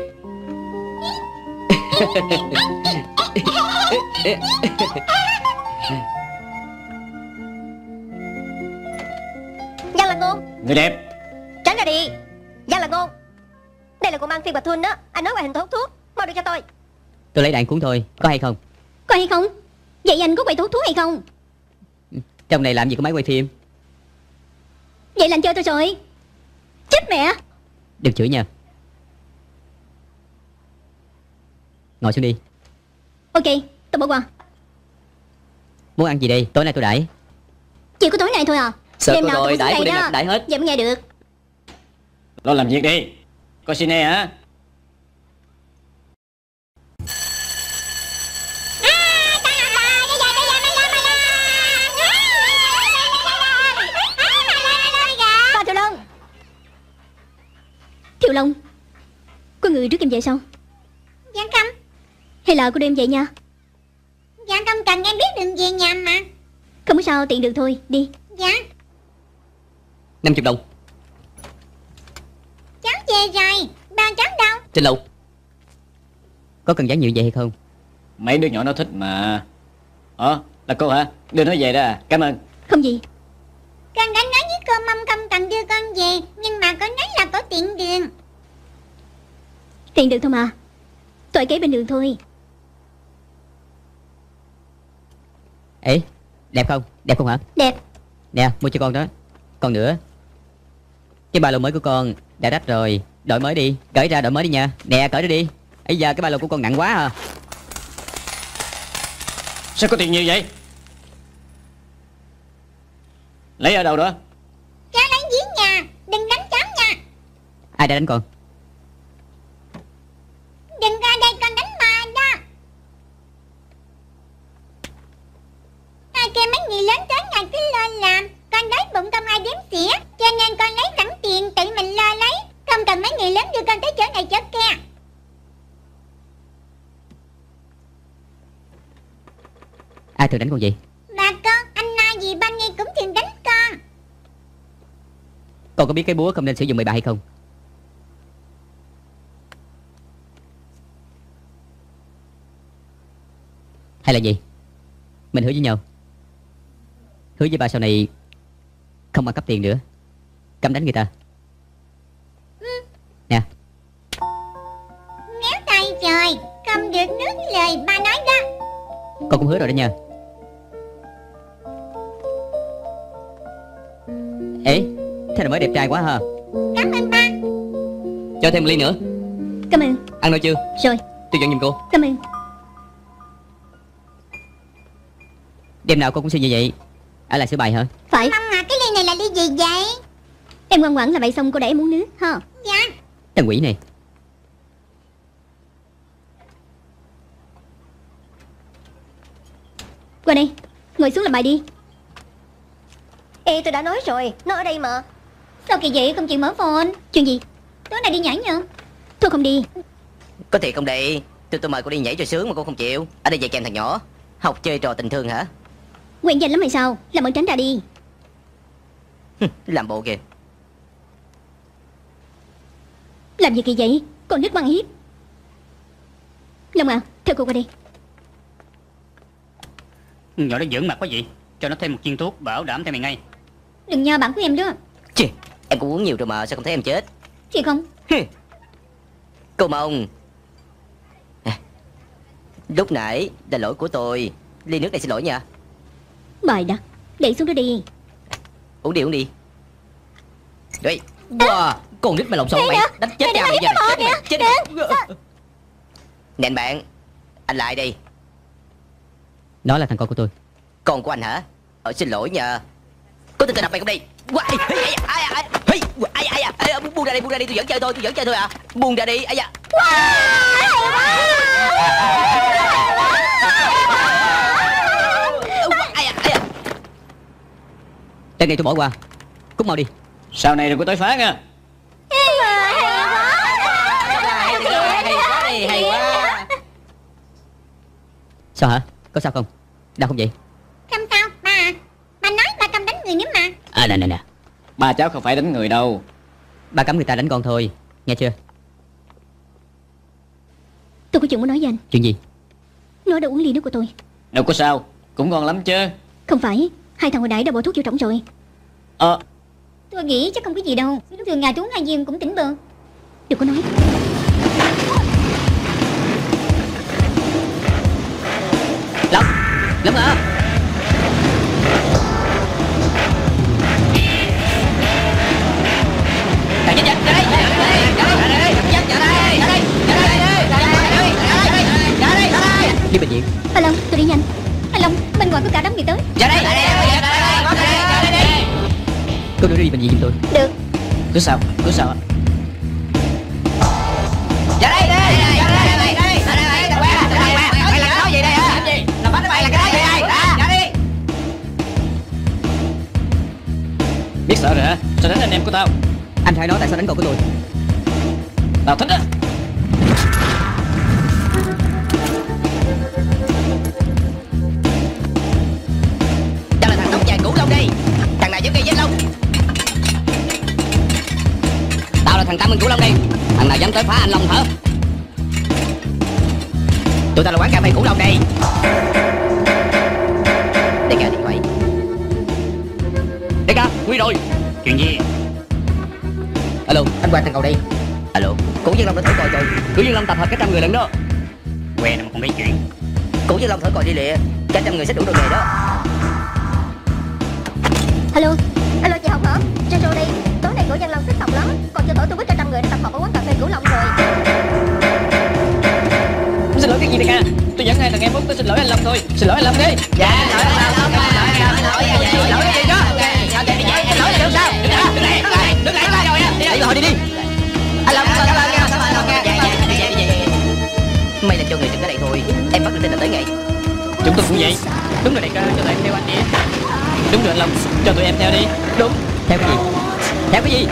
Giang là ngôn Người đẹp. Tránh ra đi Con mang phiên bạch thuần đó Anh nói ngoại hình tốt thuốc. Mau đưa cho tôi. Tôi lấy đạn cuốn thôi có hay không? Có hay không? Vậy anh có quay thuốc thuốc hay không? Trong này làm gì có máy quay phim? Vậy là anh chơi tôi rồi. Chết mẹ. Đừng chửi nha. Ngồi xuống đi. Ok tôi bỏ qua. Muốn ăn gì đây? Tối nay tôi đãi. Chỉ có tối nay thôi à? Sợ Đêm cô nào tôi rồi cũng đãi cô đây đêm nào đãi hết. Vậy mới nghe được. Lo làm việc đi Có cine hả? Ba Thiệu Long. Thiệu Long Có người trước em vậy sao? Dạ không Hay là cô đem vậy nha? Dạ không cần em biết đường về nhà mà. Không có sao tiện đường thôi Đi. Dạ. 50 đồng về rồi. Ba cháu đâu? Trên lầu. Có cần giá nhiều vậy hay không? Mấy đứa nhỏ nó thích mà. Ờ là cô hả? Đưa nó về đó à. Cảm ơn. Không gì. Con đã nói với cô mong không cần đưa con về Nhưng mà con nói là có tiện đường. Tiện đường thôi mà Tôi kế bên đường thôi. Ê Đẹp không? Đẹp không hả? Đẹp. Nè mua cho con đó. Còn nữa. Cái ba lô mới của con Đã đắt rồi. Đổi mới đi. Cởi ra đổi mới đi nha. Nè cởi ra đi. Ấy giờ cái ba lô của con nặng quá à. Sao có tiền nhiều vậy? Lấy ở đâu đó? Cháu lấy dưới nhà. Đừng đánh cháu nha. Ai đã đánh con Đừng ra đây con đánh bà đó Hai kia mấy người lớn tới nhà cứ lo làm Con đói bụng không ai đếm xỉa Cho nên con lấy sẵn tiền tự mình lo lấy Không cần mấy người lớn đưa con tới chỗ này chỗ kia Ai thường đánh con vậy Bà con, anh Na gì ban nhi cũng thường đánh con. Con có biết cái búa không nên sử dụng bậy bạ hay không? Hay là gì? Mình hứa với nhau. Hứa với ba sau này Không ăn cắp tiền nữa. Cấm đánh người ta. Nè. Méo tay rồi Không được nước lời ba nói đó. Con cũng hứa rồi đó nha Thế là mới đẹp trai quá ha? Cảm ơn ba. Cho thêm một ly nữa. Cảm ơn. Ăn no chưa? Rồi. Tôi dọn giùm cô. Cảm ơn. Đêm nào con cũng suy như vậy. Ở lại sửa bài hả? Phải. Mong à cái ly này là ly gì vậy? Em ngoan ngoãn là vậy xong cô để em uống nước ha? Dạ. Thằng quỷ này. Qua đây. Ngồi xuống làm bài đi. Ê tôi đã nói rồi. Nó ở đây mà Sao kỳ vậy? Không chịu mở phone. Chuyện gì? Tối nay đi nhảy nhờ. Thôi không đi. Có thiệt không đi Tôi tôi mời cô đi nhảy cho sướng mà cô không chịu. Ở đây dạy kèm thằng nhỏ. Học chơi trò tình thương hả? Quen danh lắm hay sao? Làm ơn tránh ra đi. Làm bộ kìa. Làm gì kỳ vậy? Còn nước băng hiếp. Long à Theo cô qua đây. Nhỏ đó dưỡng mặt quá vậy. Cho nó thêm một viên thuốc bảo đảm theo mày ngay. Đừng nha bạn của em đó. Chì, Em cũng uống nhiều rồi mà sao không thấy em chết? Chị không. Cô mong À, Lúc nãy là lỗi của tôi. Ly nước này xin lỗi nha. Bài đặt Để xuống đó đi. Uống đi uống đi. Đấy Wow Con nít mà lòng sâu mày Đánh chết cha mày có giờ. Chết mày Chết mày. Nè anh bạn. Anh lại đi. Nó là thằng con của tôi. Con của anh hả? Ờ xin lỗi nha Có tin tôi đập mày không đi. Uầy, ai, ai, ai, ai, ai, ai, ai, ai, buông ra đi buông ra đi tôi vẫn chơi thôi tôi vẫn chơi thôi à. Buông ra đi ai da. À, à. Trận này tôi bỏ qua. Cút mau đi. Sau này đừng có tới phá nha. Hay hay quá. Sao hả? Có sao không? Đau không vậy? Không sao ba Ba nói ba không đánh người nữa mà. À nè nè nè Ba cháu không phải đánh người đâu. Ba cấm người ta đánh con thôi. Nghe chưa? Tôi có chuyện muốn nói với anh. Chuyện gì? Nó đã uống ly nước của tôi. Đâu có sao. Cũng ngon lắm chứ. Không phải. Hai thằng hồi nãy đã bỏ thuốc vô trỏng rồi. Ờ. Tôi nghĩ chắc không có gì đâu. Thường ngày tôi uống hai viên cũng tỉnh bơ. Đừng có nói. Lâm Lâm à đi bệnh viện anh long tôi đi nhanh anh long bên ngoài có cả đám người tới ra đây ra đây đây đây đây đi bệnh viện giùm tôi được cứ sao, cứ sợ ra đây ra đây ra đây ra đây ra đây ra đây ra đây mày làm cái gì đây hả làm gì làm bánh mày là cái gì đây ra ra đi biết sợ rồi hả sao đánh anh em của tao anh phải nói tại sao đánh cậu của tôi tao thích á tới phá anh Long hả? Tụi ta là quán cà phê cũ lâu đây. Đi ca điện thoại Đi ca, nguy rồi. Chuyện gì? Alo anh quan thằng cầu đây. Alo Cũ Dương Long đã thổi còi rồi Cũ Dương Long tập hợp cả trăm người lần đó. Quen mà còn biết chuyện. Cũ Dương Long thổi còi đi lịa. Cả trăm người sẽ đủ đồ nghề đó. Alo Alo chị Hồng hả? Ra đi nay của Giang Long xích sòng lắm Còn chưa tổ tôi với cả trăm người đã tập hợp ở quán cà phê Cửu Long rồi Xin lỗi cái gì đây ca Tôi dẫn hai thằng em muốn tôi xin lỗi anh Long thôi Xin lỗi anh Long đi Dạ lỗi lỗi lỗi lỗi lỗi lỗi cái gì đó Em lỗi là sao Đứng lại đứng lại đứng lại rồi Đi rồi đi đi Anh Long cảm ơn nha cảm ơn nha Dạ dạ về đi về Mày là cho người trực ở đây thôi Em bắt được tin là tới ngày Chúng tôi cũng vậy Đúng rồi đại ca cho tụi em theo anh đi Đúng rồi anh Long Cho tụi em theo đi Đúng Theo cái gì theo cái gì?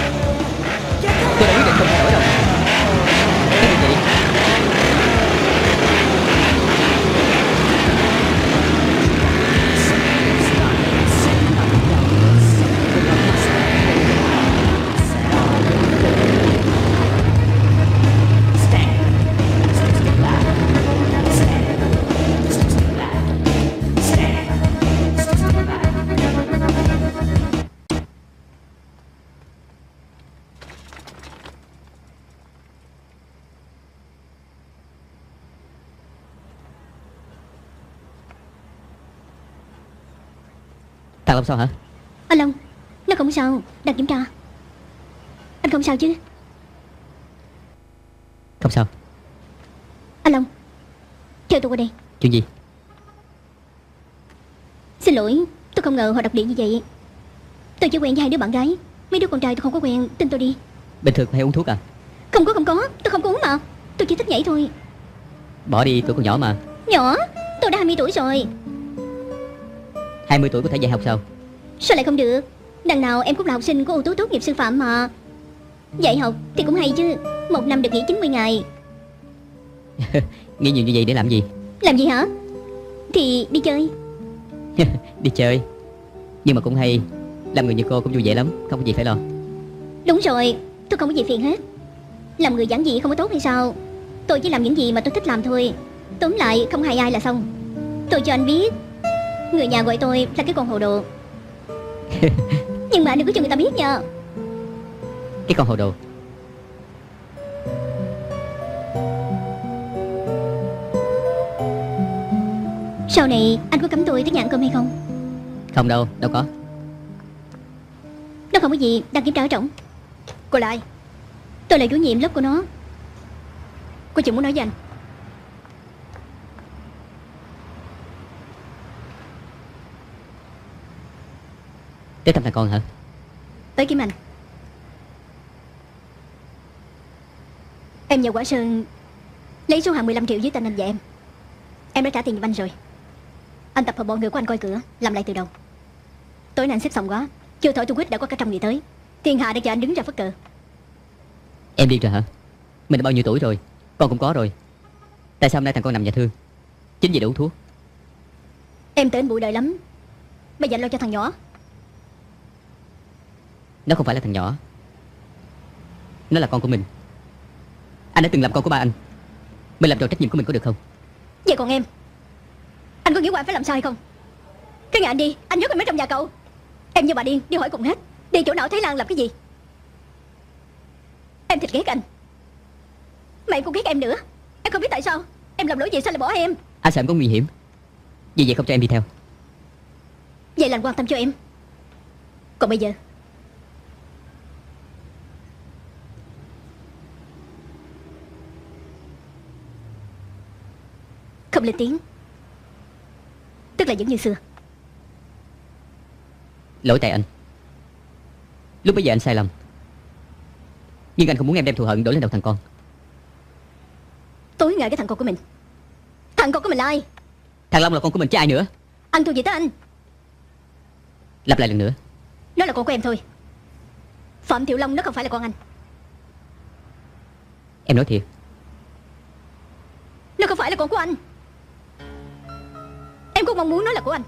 Tôi đã quyết định không thay đổi đâu. Sao hả? Anh Long Nó không sao. Đang kiểm tra. Anh không sao chứ? Không sao. Anh Long Chờ tôi qua đây. Chuyện gì? Xin lỗi Tôi không ngờ họ độc địa như vậy. Tôi chỉ quen với hai đứa bạn gái. Mấy đứa con trai tôi không có quen. Tin tôi đi. Bình thường hay uống thuốc à? Không có không có. Tôi không có uống mà. Tôi chỉ thích nhảy thôi. Bỏ đi tuổi còn nhỏ mà. Nhỏ? Tôi đã 20 tuổi rồi. 20 tuổi có thể dạy học sao Sao lại không được? Đằng nào em cũng là học sinh của ưu tú tốt nghiệp sư phạm mà. Dạy học thì cũng hay chứ Một năm được nghỉ 90 ngày. Nghĩ nhiều như vậy để làm gì? Làm gì hả? Thì đi chơi. Đi chơi? Nhưng mà cũng hay Làm người như cô cũng vui vẻ lắm Không có gì phải lo. Đúng rồi Tôi không có gì phiền hết. Làm người giản dị không có tốt hay sao? Tôi chỉ làm những gì mà tôi thích làm thôi. Tóm lại không hại ai là xong. Tôi cho anh biết Người nhà gọi tôi là cái con hồ đồ Nhưng mà đừng có cho người ta biết nha. Cái con hồ đồ. Sau này anh có cấm tôi tới nhà ăn cơm hay không? Không đâu Đâu có. Nó không có gì Đang kiểm tra ở trọng Cô là ai Tôi là chủ nhiệm lớp của nó. Cô chừng muốn nói với anh Tới thăm thằng con hả Tới Kim Anh. Em nhờ Quả Sơn Lấy số hàng 15 triệu dưới tên anh và em. Em đã trả tiền giùm anh rồi. Anh tập hợp bọn người của anh coi cửa Làm lại từ đầu. Tối nay anh xếp xong quá Chưa thổi tôi quýt đã có cả trăm người tới. Thiên hạ đã chờ anh đứng ra phất cờ. Em đi rồi hả? Mình đã bao nhiêu tuổi rồi? Con cũng có rồi. Tại sao hôm nay thằng con nằm nhà thương? Chính vì đủ thuốc. Em tên bụi đời lắm. Bây giờ lo cho thằng nhỏ Nó không phải là thằng nhỏ. Nó là con của mình. Anh đã từng làm con của ba anh. Mình làm tròn trách nhiệm của mình có được không? Vậy còn em? Anh có nghĩ qua phải làm sao hay không? Cái ngày anh đi Anh nhốt em ở trong nhà cậu. Em như bà điên đi hỏi cùng hết. Đi chỗ nào Thái Lan làm cái gì? Em thật ghét anh. Mà em cũng ghét em nữa. Em không biết tại sao. Em làm lỗi gì sao lại bỏ em? Anh sợ em có nguy hiểm. Vì vậy không cho em đi theo. Vậy là anh quan tâm cho em. Còn bây giờ Không lên tiếng. Tức là vẫn như xưa. Lỗi tại anh. Lúc bây giờ anh sai lầm. Nhưng anh không muốn em đem thù hận đổ lên đầu thằng con. Tối ngại cái thằng con của mình. Thằng con của mình là ai? Thằng Long là con của mình chứ ai nữa? Anh thua gì tới anh? Lặp lại lần nữa. Nó là con của em thôi. Phạm Thiệu Long nó không phải là con anh. Em nói thiệt. Nó không phải là con của anh cô mong muốn nó là của anh.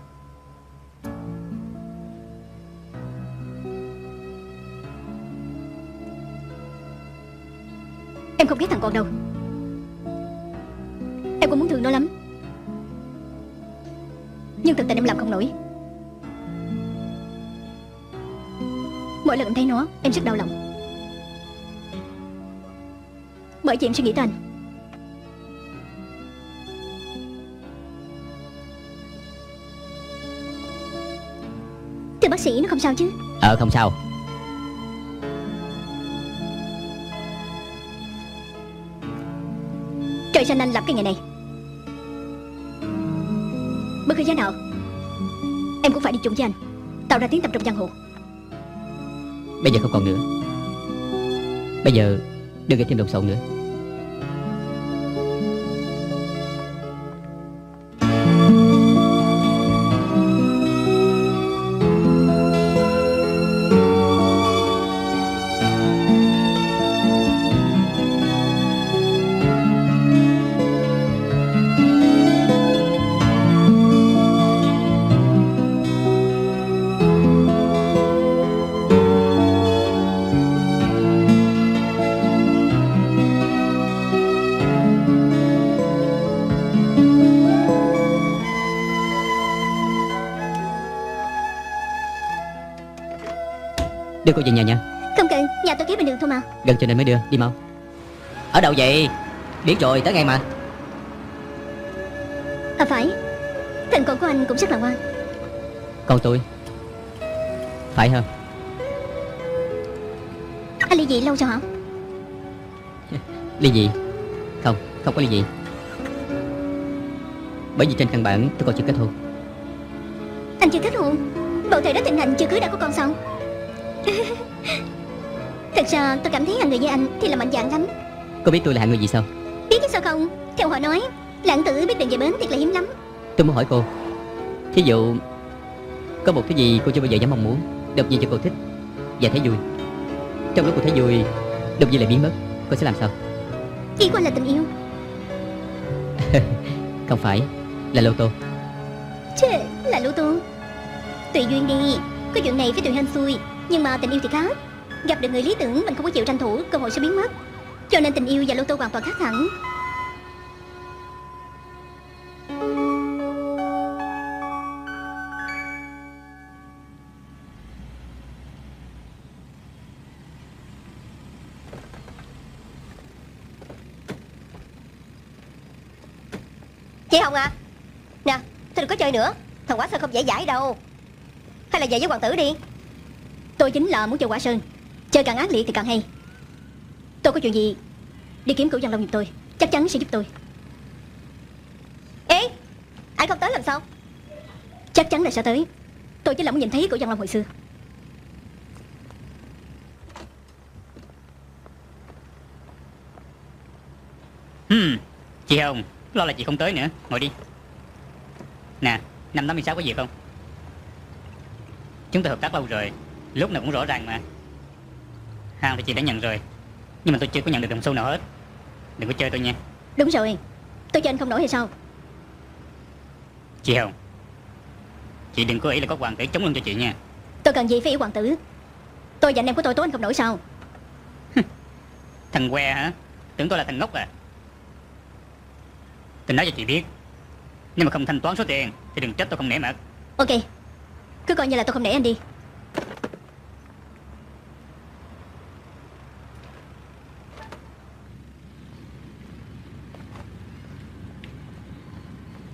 Em không ghét thằng con đâu. Em cũng muốn thương nó lắm. Nhưng thực tình em làm không nổi. Mỗi lần em thấy nó, Em rất đau lòng. Bởi vì em suy nghĩ tới anh. Sĩ nó không sao chứ. Ờ không sao. Trời xanh anh làm cái nghề này? Bất cứ giá nào Em cũng phải đi chung với anh Tạo ra tiếng tăm trong giang hồ. Bây giờ không còn nữa. Bây giờ đừng gây thêm lộn xộn nữa Gần cho nên mới đưa, đi mau. Ở đâu vậy? Biết rồi tới ngay mà. À phải. Thằng con của anh cũng rất là ngoan. Con tôi? Phải không Anh ly dị lâu rồi hả? Ly dị? Không, không có ly dị. Bởi vì trên căn bản tôi còn chưa kết hôn. Anh chưa kết hôn? Bộ thời đó tình hành chưa cưới đã có con sao Thật ra tôi cảm thấy là người như anh Thì là mạnh dạn lắm? Cô biết tôi là hạng người gì sao? Biết chứ sao không? Theo họ nói Lãng tử biết đường về bến thiệt là hiếm lắm. Tôi muốn hỏi cô Thí dụ Có một thứ gì cô chưa bao giờ dám mong muốn Đột nhiên cho cô thích Và thấy vui. Trong lúc cô thấy vui Đột nhiên lại biến mất Cô sẽ làm sao? Ý của anh là tình yêu. Không phải Là lô tô. Chứ là lô tô. Tùy duyên đi Có chuyện này phải tùy hên xui Nhưng mà tình yêu thì khác Gặp được người lý tưởng, mình không có chịu tranh thủ, Cơ hội sẽ biến mất. Cho nên tình yêu và lô tô hoàn toàn khác hẳn. Chị Hồng à. Nè Thôi đừng có chơi nữa? Thằng quá sơn không dễ dãi đâu. Hay là về với hoàng tử đi. Tôi chính là muốn chơi quả sơn. Chơi càng ác liệt thì càng hay Tôi có chuyện gì Đi kiếm cửu văn long giùm tôi Chắc chắn sẽ giúp tôi Ê Anh không tới làm sao Chắc chắn là sẽ tới Tôi chỉ là muốn nhìn thấy cửu văn long hồi xưa Hmm, chị Hồng, lo là chị không tới nữa, ngồi đi. Nè, năm 86 có gì không? Chúng ta hợp tác lâu rồi, lúc nào cũng rõ ràng mà. Hàng thì chị đã nhận rồi, nhưng mà tôi chưa có nhận được đồng xu nào hết. Đừng có chơi tôi nha. Đúng rồi Tôi cho anh không nổi hay sao Chị Hồng, chị đừng có ý là có hoàng tử chống lưng cho chị nha. Tôi cần gì phải yêu hoàng tử Tôi và anh em của tôi tố anh không nổi sao Thằng que hả? Tưởng tôi là thằng ngốc à? Tôi nói cho chị biết, nếu mà không thanh toán số tiền thì đừng trách tôi không nể mặt. Ok Cứ coi như là tôi không nể anh đi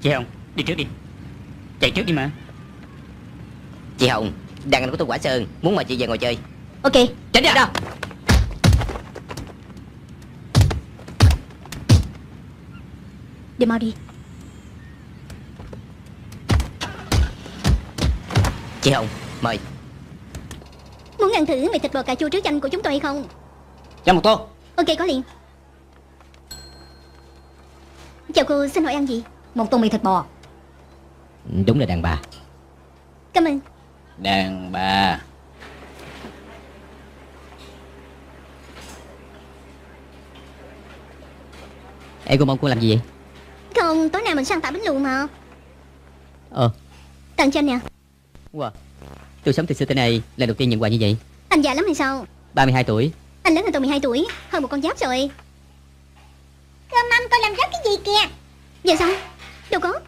Chị Hồng, đi trước đi. Chạy trước đi mà. Chị Hồng Đàn anh của tôi quả sơn Muốn mời chị về ngồi chơi. Ok. Tránh ra đâu Đi mau đi. Chị Hồng Mời. Muốn ăn thử mì thịt bò cà chua trứ chanh của chúng tôi hay không? Cho một tô. Ok có liền. Chào cô xin hỏi ăn gì Một tô mì thịt bò. Đúng là đàn bà. Cảm ơn. Đàn bà. Ê cô mong cô làm gì vậy? Không tối nay mình sang tải bánh luộc mà. Ờ. Tặng cho anh nè. Wow Tôi sống từ xưa tới nay lần đầu tiên nhận quà như vậy. Anh già lắm hay sao? 32 tuổi. Anh lớn hơn tôi 12 tuổi Hơn một con giáp rồi. Cơ mâm con làm rớt cái gì kìa? Dạ sao Đâu có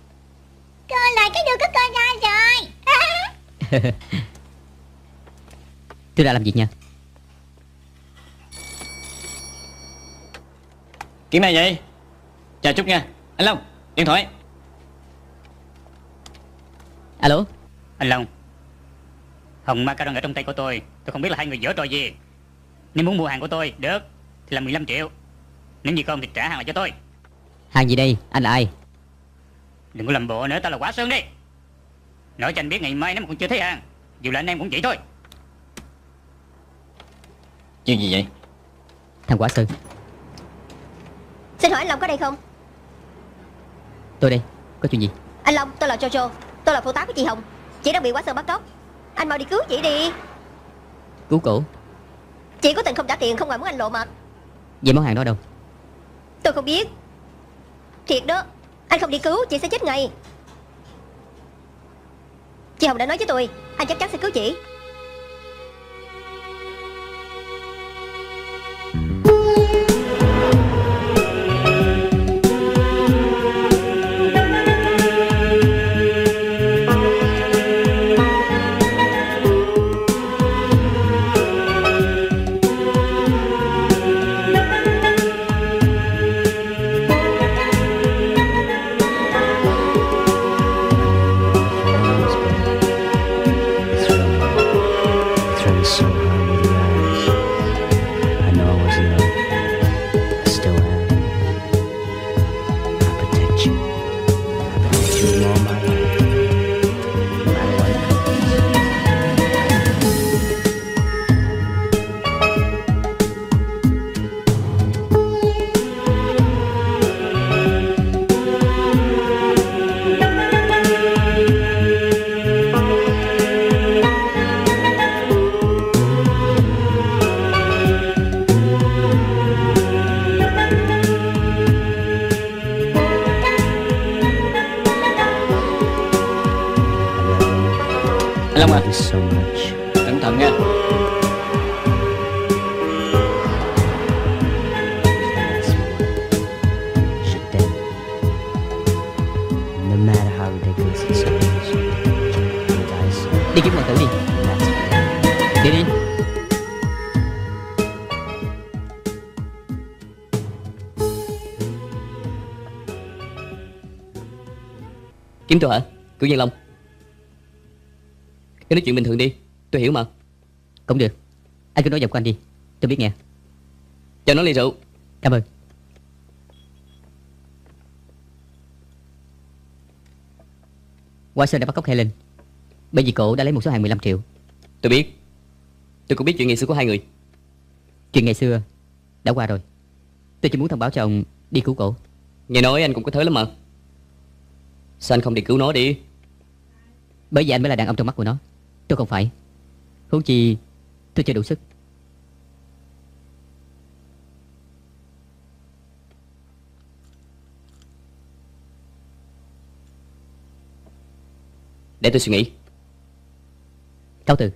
Cô lại cái đưa của con ra rồi. Tôi ra làm việc nha. Kiếm ai vậy? Chào chút nha. Anh Long Điện thoại. Alo? Anh Long Hồng macaron ở trong tay của tôi Tôi không biết là hai người dở trò gì. Nếu muốn mua hàng của tôi Được Thì là 15 triệu. Nếu như không thì trả hàng lại cho tôi. Hàng gì đây? Anh là ai Đừng có làm bộ nữa Tao là quả sơn đi. Nói cho anh biết ngày mai nếu mà còn chưa thấy hàng Dù là anh em cũng vậy thôi. Chuyện gì vậy? Thằng quả sư Xin hỏi anh Long có đây không? Tôi đây. Có chuyện gì? Anh Long tôi là Jojo. Tôi là phụ tá của chị Hồng. Chị đang bị quá sơn bắt cóc. Anh mau đi cứu chị đi. Cứu cổ? Chị có tình không trả tiền không ngoài muốn anh lộ mặt? Vậy món hàng đó đâu? Tôi không biết. Thiệt đó anh không đi cứu, chị sẽ chết ngay. Chị Hồng đã nói với tôi, Anh chắc chắn sẽ cứu chị. Tôi hả? Cửu Nhân Long. Cứ nói chuyện bình thường đi. Tôi hiểu mà. Cũng được. Anh cứ nói giọng của anh đi. Tôi biết nghe. Cho nó ly rượu. Cảm ơn. Watson đã bắt cóc Helen. Bởi vì cổ đã lấy một số hàng 15 triệu. Tôi biết. Tôi cũng biết chuyện ngày xưa của hai người. Chuyện ngày xưa Đã qua rồi. Tôi chỉ muốn thông báo cho ông đi cứu cổ. Nghe nói anh cũng có thớ lắm mà Sao anh không đi cứu nó đi? Bởi vì anh mới là đàn ông trong mắt của nó. Tôi không phải. Huống chi tôi chưa đủ sức. Để tôi suy nghĩ. Cáo từ.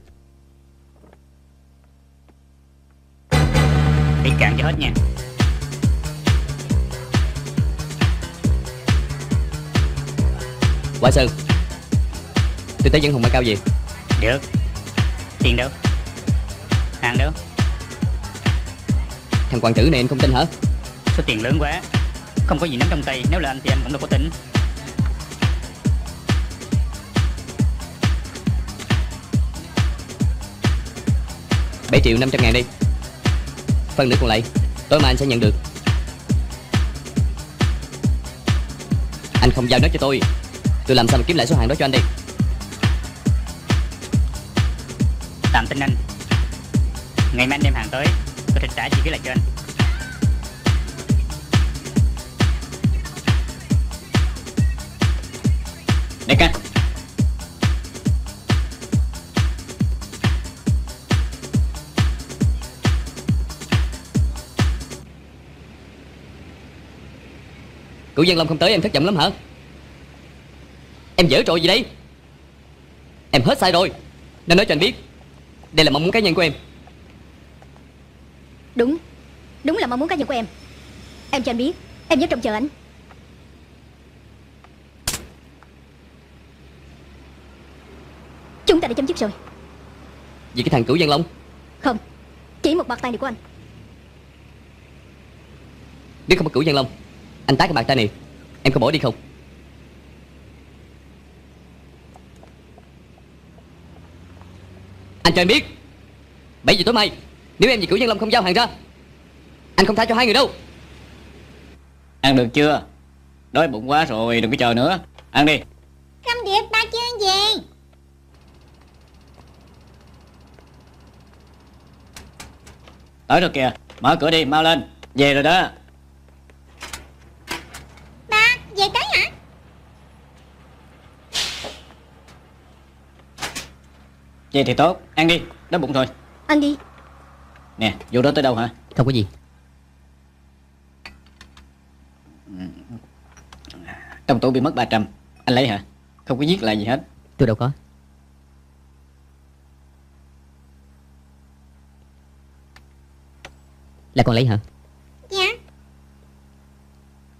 Đi cạn cho hết nha Quả Sơn. Tôi tới dẫn Hồng Mai Cao về Được. Tiền đâu? Hàng đâu? Thằng hoàng tử này anh không tin hả? Số tiền lớn quá. Không có gì nắm trong tay. Nếu là anh thì anh cũng đâu có tính bảy triệu 500 ngàn đi. Phần nữa còn lại Tối mai anh sẽ nhận được. Anh không giao nó cho tôi Tôi làm sao mà kiếm lại số hàng đó cho anh đi? Tạm tin anh. Ngày mai anh đem hàng tới Tôi sẽ trả chi phí lại cho anh. Đại ca Cửu Giang Long không tới em thất vọng lắm hả Em dở trội gì đấy? Em hết sai rồi. Nên nói cho anh biết Đây là mong muốn cá nhân của em. Đúng. Đúng là mong muốn cá nhân của em. Em cho anh biết Em nhớ trông chờ anh. Chúng ta đã chấm dứt rồi. Vì cái thằng Cửu Giang Long. Không. Chỉ một bàn tay này của anh. Nếu không có Cửu Giang Long Anh tát cái bàn tay này Em có bỏ đi không Anh cho em biết. 7 giờ tối mai Nếu em và Cửu Giang Long không giao hàng ra Anh không tha cho hai người đâu. Ăn được chưa? Đói bụng quá rồi đừng có chờ nữa. Ăn đi. Không được ba chưa về Tới rồi kìa Mở cửa đi mau lên. Về rồi đó Ba về tới hả Về thì tốt. Ăn đi. Đói bụng thôi Ăn đi. Nè vụ đó tới đâu hả? Không có gì. Trong tủ bị mất 300 Anh lấy hả? Không có giết lại gì hết. Tôi đâu có. Là con lấy hả? Dạ.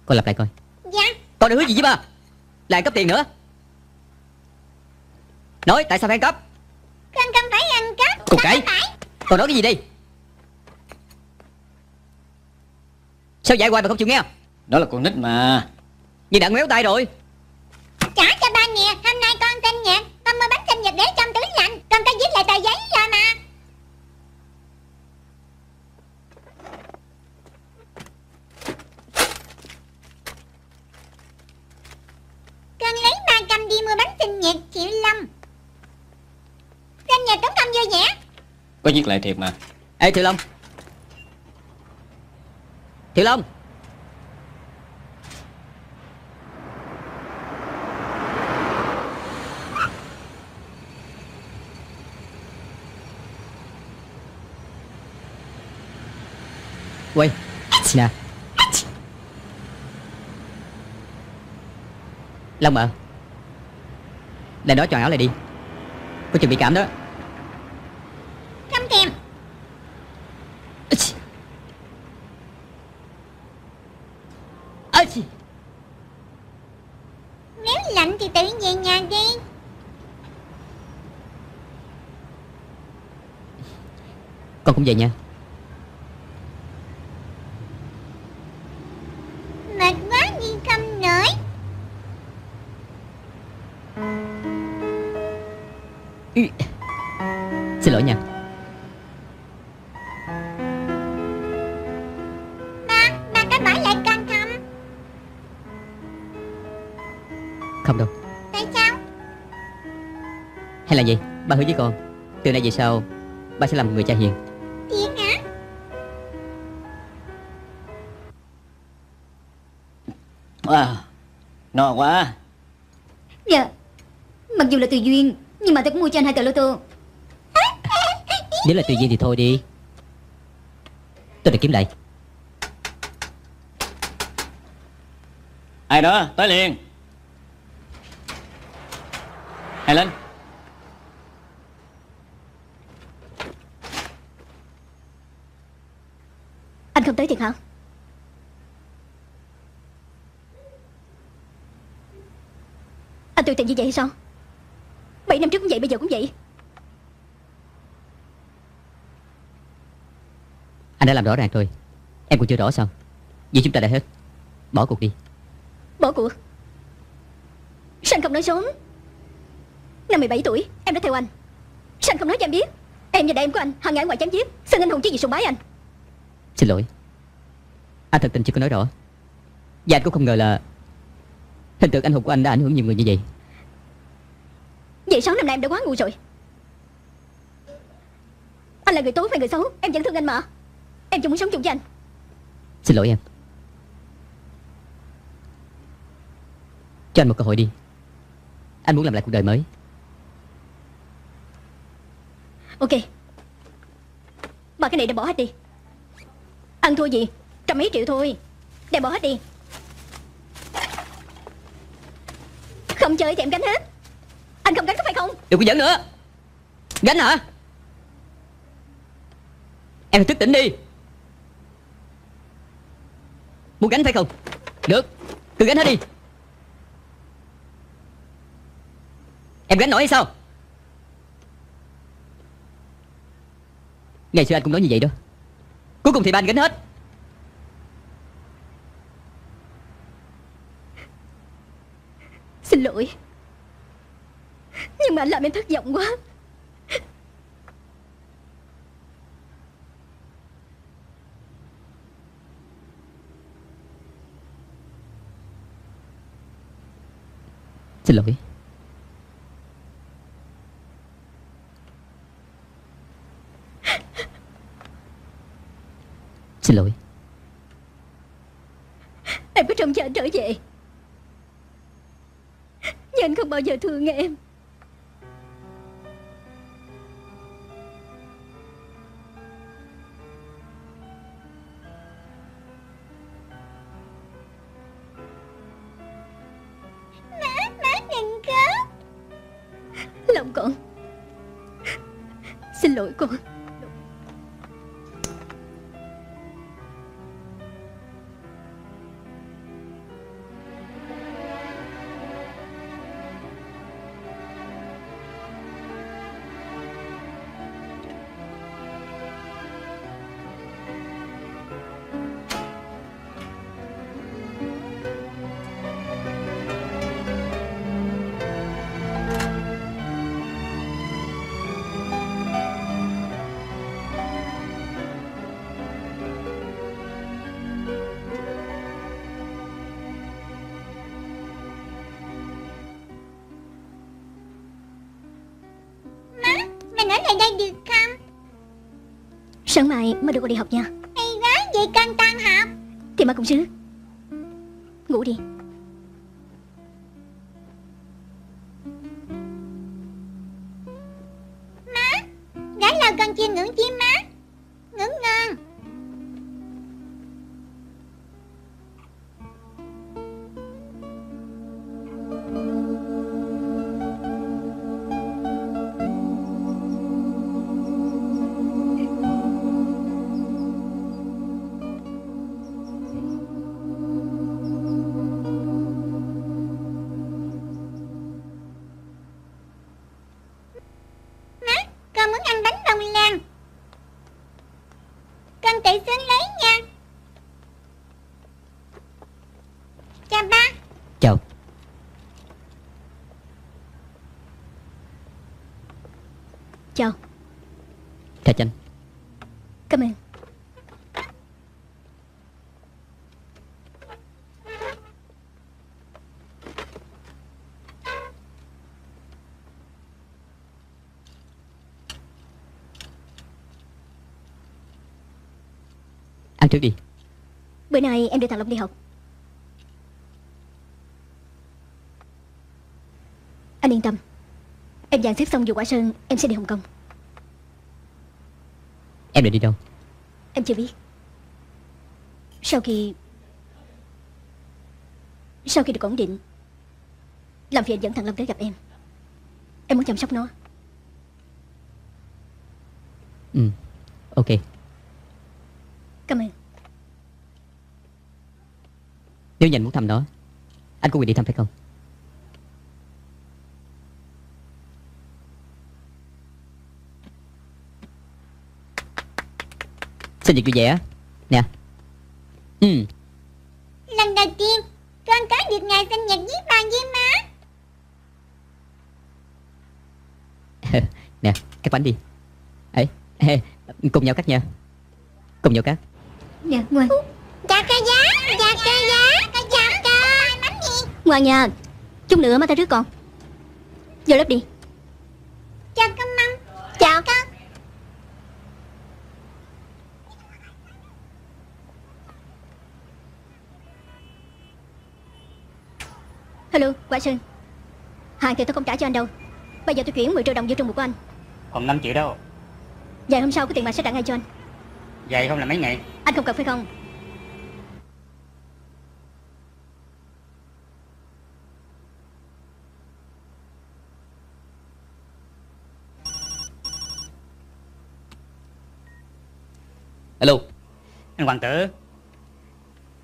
Con lặp lại coi. Dạ. Con đã hứa gì với ba? Ăn cắp tiền nữa. Nói tại sao phải ăn cắp Con không phải ăn cắp Cục phải. Con nói cái gì đi? Sao dạy hoài mà không chịu nghe? Đó là con nít mà. Như đã ngéo tay rồi. Trả cho ba nè Hôm nay con sinh nhật Con mua bánh sinh nhật để trong túi lạnh Con có viết lại tờ giấy rồi mà Con lấy ba trăm đi mua bánh sinh nhật Triệu Lâm Sinh nhật cũng không vui vẻ có giết lại thiệt mà. Ê, Thiệu Long. Thiệu Long. Quay. Nè. Long ạ Lên đó cho áo lại đi. Có chuyện bị cảm đó Không thèm Ê, Nếu lạnh thì tự về nhà đi Con cũng về nha Mệt quá đi không nổi Ý. Xin lỗi nha Ba, ba có bỏ lại con không? Không đâu Tại sao? Hay là gì Ba hứa với con Từ nay về sau Ba sẽ làm người cha hiền No quá. Dạ. Mặc dù là tùy duyên Nhưng mà tôi cũng mua cho anh hai tờ lô tô. Nếu là tùy duyên thì thôi đi. Tôi đã kiếm lại. Ai đó? Tới liền. Hay lên. Anh không tới thiệt hả Tuyệt tình như vậy hay sao? Bảy năm trước cũng vậy bây giờ cũng vậy. Anh đã làm rõ ràng rồi. Em còn chưa rõ sao? Vì chúng ta đã hết. Bỏ cuộc đi. Bỏ cuộc? Sao anh không nói sớm. Năm 17 tuổi em đã theo anh. Sao anh không nói cho em biết. Em và đại em của anh hàng ngày ngoài chém giết Xưng anh hùng chứ gì sùng bái anh. Xin lỗi. Anh thật tình chưa có nói rõ. Và anh cũng không ngờ là Hình tượng anh hùng của anh đã ảnh hưởng nhiều người như vậy Vậy 6 năm nay em đã quá ngu rồi. Anh là người tốt hay người xấu? Em vẫn thương anh mà. Em chỉ muốn sống chung với anh. Xin lỗi em. Cho anh một cơ hội đi. Anh muốn làm lại cuộc đời mới. Ok. Bà cái này đem bỏ hết đi. Ăn thua gì? Trăm mấy triệu thôi. Đem bỏ hết đi. Không chơi thì em gánh hết Anh không gánh có phải không? Đừng có giỡn nữa. Gánh hả? Em thức tỉnh đi. Muốn gánh phải không? Được. Cứ gánh hết đi. Em gánh nổi hay sao? Ngày xưa anh cũng nói như vậy đó. Cuối cùng thì ba anh gánh hết. Xin lỗi Nhưng mà anh làm em thất vọng quá. Xin lỗi. Xin lỗi. Em có trông chờ anh trở về. Nhưng anh không bao giờ thương em đây được không Sáng mai mới được đi học nha. Hay quá, vậy con tan học Thì mà cũng sướng Trước đi. Bữa nay em đưa thằng Long đi học. Anh yên tâm. Em dàn xếp xong vụ quả sơn Em sẽ đi Hồng Kông. Em định đi đâu? Em chưa biết. Sau khi Sau khi được ổn định Làm phiền dẫn thằng Lâm tới gặp em. Em muốn chăm sóc nó Ừ Ok Cảm ơn Nếu như anh muốn thăm nó Anh có quyền đi thăm phải không? Sinh nhật vui vẻ. Nè. Ừ. Lần đầu tiên Con có được ngày sinh nhật với ba với má. Nè cắt bánh đi. Ấy ê, Cùng nhau cắt nha. Cùng nhau cắt. Nè ngoan chào cây giá chào cây giá Dạ cơ ngoài nhà Chút nữa mà ta rước con. Vô lớp đi. Chào cơ mâm. Chào. Cơ Hello, Quả Sơn. Hàng thì tôi không trả cho anh đâu. Bây giờ tôi chuyển 10 triệu đồng vô trong một của anh. Còn 5 triệu đâu? Vậy hôm sau có tiền mặt sẽ trả ngay cho anh. Vậy không là mấy ngày? Anh không cần phải không. Anh Hoàng tử.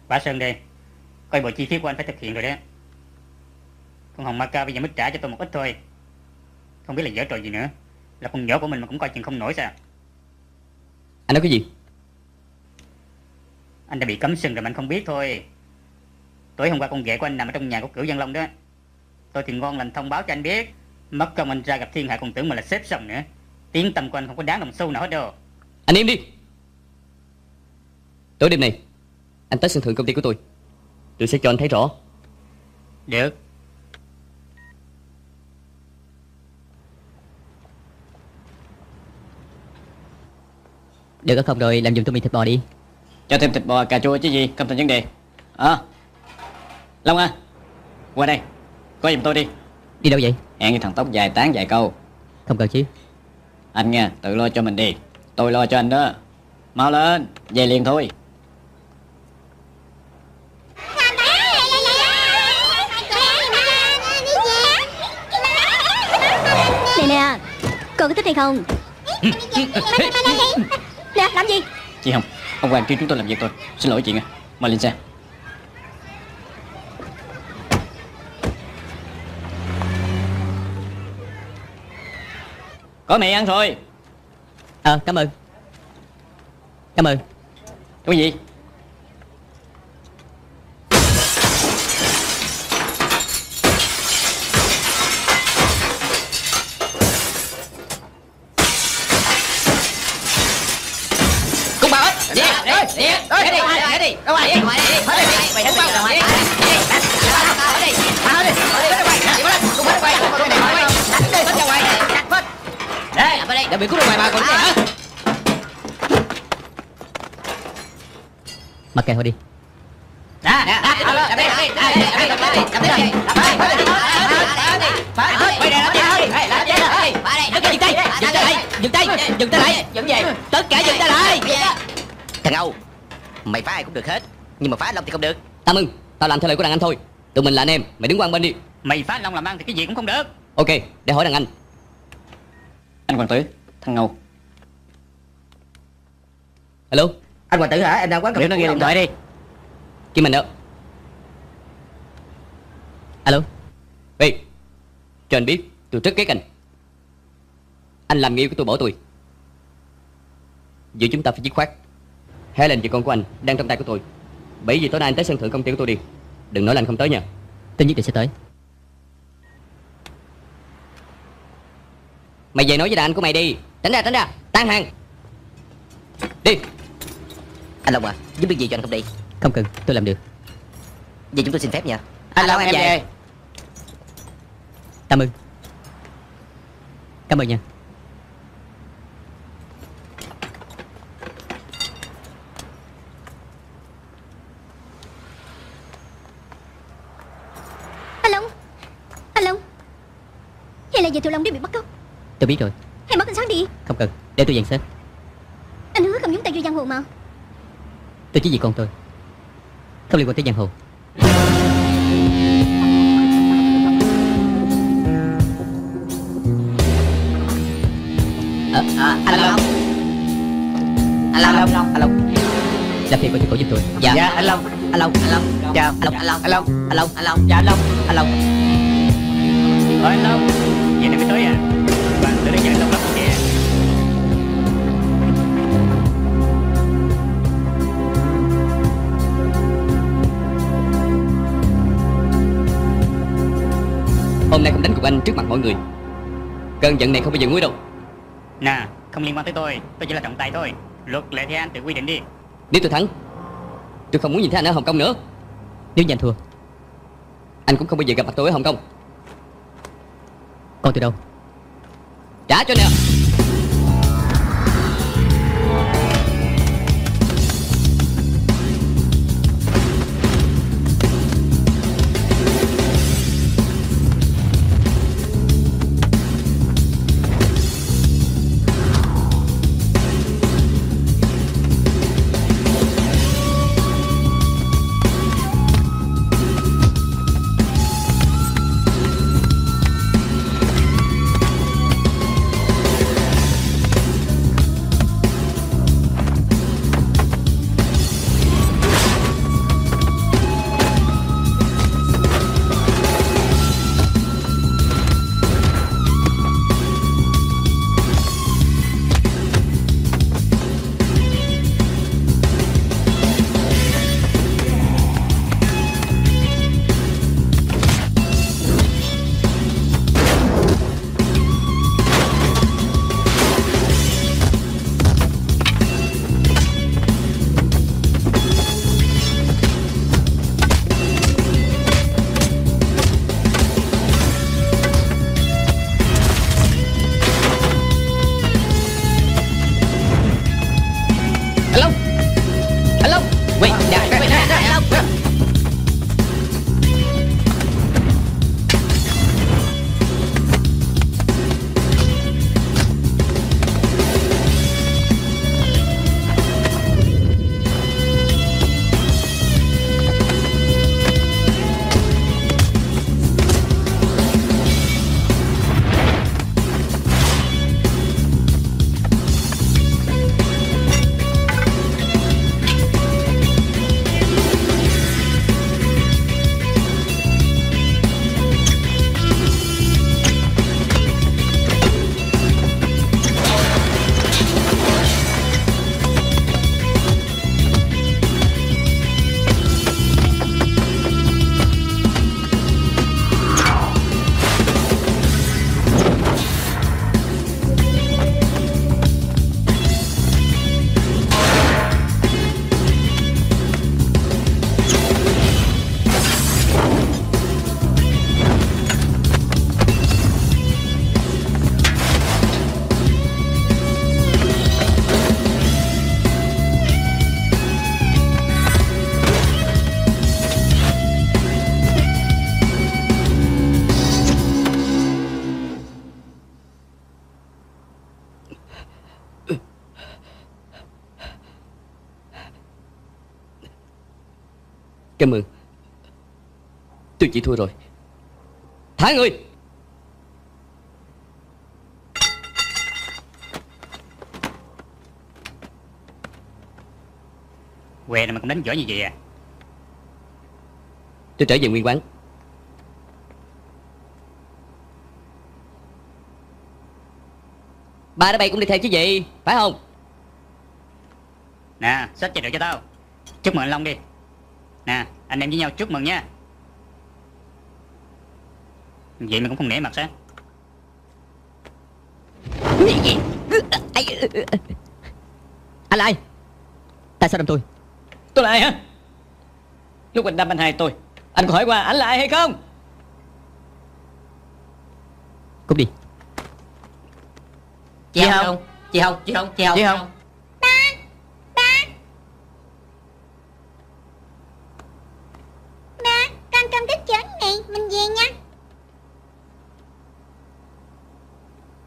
Quả Sơn đây Coi bộ chi phí của anh phải thực hiện rồi đấy. Con Hồng Ma Ca bây giờ mới trả cho tôi một ít thôi. Không biết là dở trò gì nữa. Là con nhỏ của mình mà cũng coi chừng không nổi sao? Anh nói cái gì? Anh đã bị cấm sừng rồi mà anh không biết thôi. Tối hôm qua con ghệ của anh nằm ở trong nhà của cửu Văn Long đó. Tôi thì ngon lành thông báo cho anh biết Mất công anh ra gặp thiên hạ còn tưởng mà là xếp xong nữa. Tiếng tâm của anh không có đáng đồng xu nào hết đâu. Anh im đi Tối đêm này Anh tới sân thượng công ty của tôi. Tôi sẽ cho anh thấy rõ. Được. Được có không rồi làm giùm tôi mì thịt bò đi. Cho thêm thịt bò cà chua chứ gì Không thành vấn đề. À Long à Qua đây. Coi giùm tôi đi. Đi đâu vậy? Hẹn với thằng tóc dài tán vài câu. Không cần chứ. Anh nha Tự lo cho mình đi. Tôi lo cho anh đó. Mau lên Về liền thôi Cô có thích hay không? Nè làm gì? Chị không Ông Hoàng kêu chúng tôi làm việc thôi Xin lỗi chị nha. Mời lên xe. Có mì ăn rồi. Ờ cảm ơn. Cảm ơn. Cái gì đây làm gì Làm gì Phải đây Dừng tay Dừng tay Dừng tay Dừng tay lại Dừng gì Tất cả dừng tay lại Thằng Âu Mày phá ai cũng được hết Nhưng mà phá Long thì không được Tam ưng Tao làm theo lời của đàn anh thôi Tụi mình là anh em Mày đứng qua bên đi Mày phá Long làm ăn thì cái gì cũng không được Ok Để hỏi đàn anh Anh Hoàng Tử Thằng Ngầu Alo? Anh Hoàng tử hả? Em đang quán cà Biểu nó nghe điện thoại đi. Kim Mình đâu? Alo? Ê Cho anh biết Tôi rất ghét anh. Anh làm người yêu của tôi bỏ tôi. Giữa chúng ta phải dứt khoát. Helen và con của anh đang trong tay của tôi. Bởi vì tối nay anh tới sân thượng công ty của tôi đi. Đừng nói là anh không tới nha. Tôi nhất định sẽ tới Mày về nói với đàn anh của mày đi. Tránh ra tránh ra. Tan hàng. Đi. Anh Long à Giúp việc gì cho anh không đi? Không cần tôi làm được. Vậy chúng tôi xin phép nha Anh Long em về. Cảm ơn. Cảm ơn nha. Anh Long Anh Long. Hay là giờ Tiểu Long đã bị bắt cóc Tôi biết rồi. Hay mất cảnh sát đi. Không cần Để tôi dàn xếp Anh hứa không nhúng tay vô giang hồ mà. Tôi chỉ vì con tôi. Không liên quan tới giang hồ. Anh Long Anh Long Anh Long Làm phiền cô cho cổ giúp tôi. Dạ. Dạ anh Long Anh Long Anh Long Chào Anh Long Anh Long Anh Long Anh Long Dạ anh Long Anh Long. Anh Long Vậy này mới tới à Hôm nay không đánh cùng anh trước mặt mọi người. Cơn giận này không bao giờ nguôi đâu. Nè Không liên quan tới tôi. Tôi chỉ là trọng tài thôi. Luật lệ thì anh tự quy định đi. Nếu tôi thắng Tôi không muốn nhìn thấy anh ở Hồng Kông nữa. Nếu anh thua. Anh cũng không bao giờ gặp mặt tôi ở Hồng Kông. Con tôi đâu Trả cho nè. Chỉ thua rồi. Thả người Què này mà cũng đánh giỏi như vậy à? Tôi trở về nguyên quán. Ba đứa bay cũng đi theo chứ gì Phải không? Nè xách chai rượu cho tao. Chúc mừng anh Long đi. Nè anh em với nhau chúc mừng nha Vậy mà cũng không nể mặt sao? Anh là ai? Tại sao đâm tôi? Tôi là ai hả? Lúc anh đâm anh hai tôi Anh có hỏi qua anh là ai hay không? Cút đi. Chị không chị không chị không chị không Chị không Ba, con trong thích chớn này Mình về nha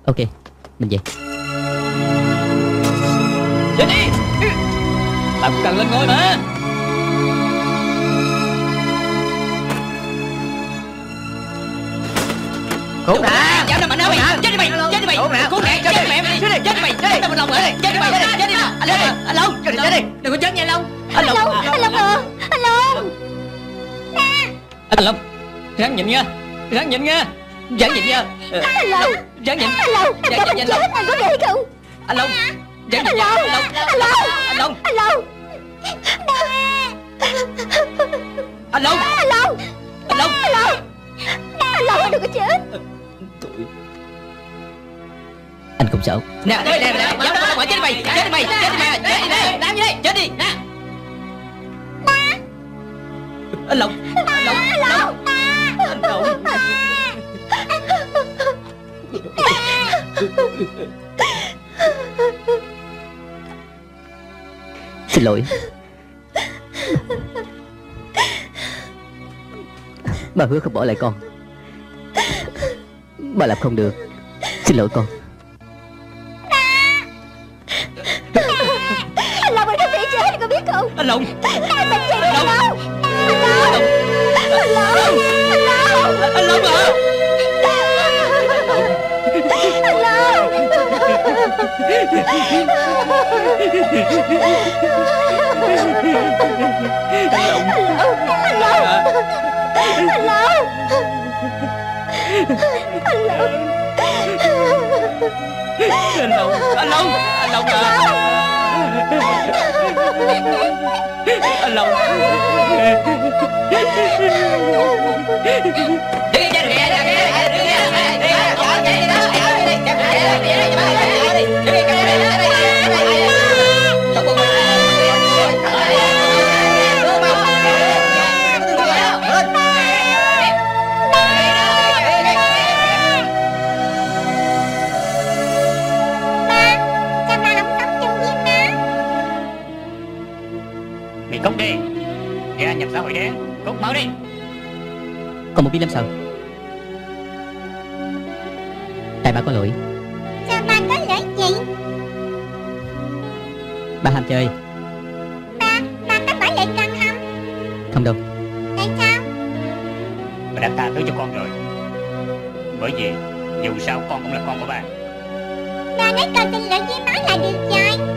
ok mình về. Đến đi. Bạn cũng cần lên ngôi mà. Cứu nè dám đâu mà nói mày chết đi mày chết đi mày. Cứu nè cứu nè chết đi mày chết đi. Chết đi mày chết đi. Mình lòng mày chết đi mày chết đi anh long anh long chết đi. chết đi đừng có chết nha anh long. Anh Long Anh Long à Anh Long. Anh Long. Ráng nhịn nha Ráng nhịn nha giảng nhịn nha Anh Long giảng nhịn Anh Long Em Dạ, có dạ, mình dạ, chết Anh có ghê không anh long giảng nhịn Anh nha Long anh long Anh Long anh long Anh Long anh long Anh Long anh long Anh Long Anh Long đừng có chết anh không sợ nè nè nè nè dám đâu mà chết đi mày chết đi mày chết đi mày chết đi nè làm gì đây chết đi nè anh long anh long anh long anh long xin lỗi. Bà hứa không bỏ lại con. Bà làm không được. Xin lỗi con. Anh Long anh không thể chết anh có biết không? Anh long. Anh bệnh gì Anh Long. Anh Long. Anh Long. Anh Long. Anh long à Anh Long Anh Long Anh Long Anh Long anh long anh long anh long à anh long đi ra đi ra đi ra Ba đi ra nhập còn một đi lâm sầu Tại bà có lỗi. Bà ham chơi. Ba, ba có phải lệ căng không? Không đâu. Tại sao? Bà đã tha thứ cho con rồi. Bởi vì dù sao con cũng là con của bà Ba nói con xin lỗi với má là được rồi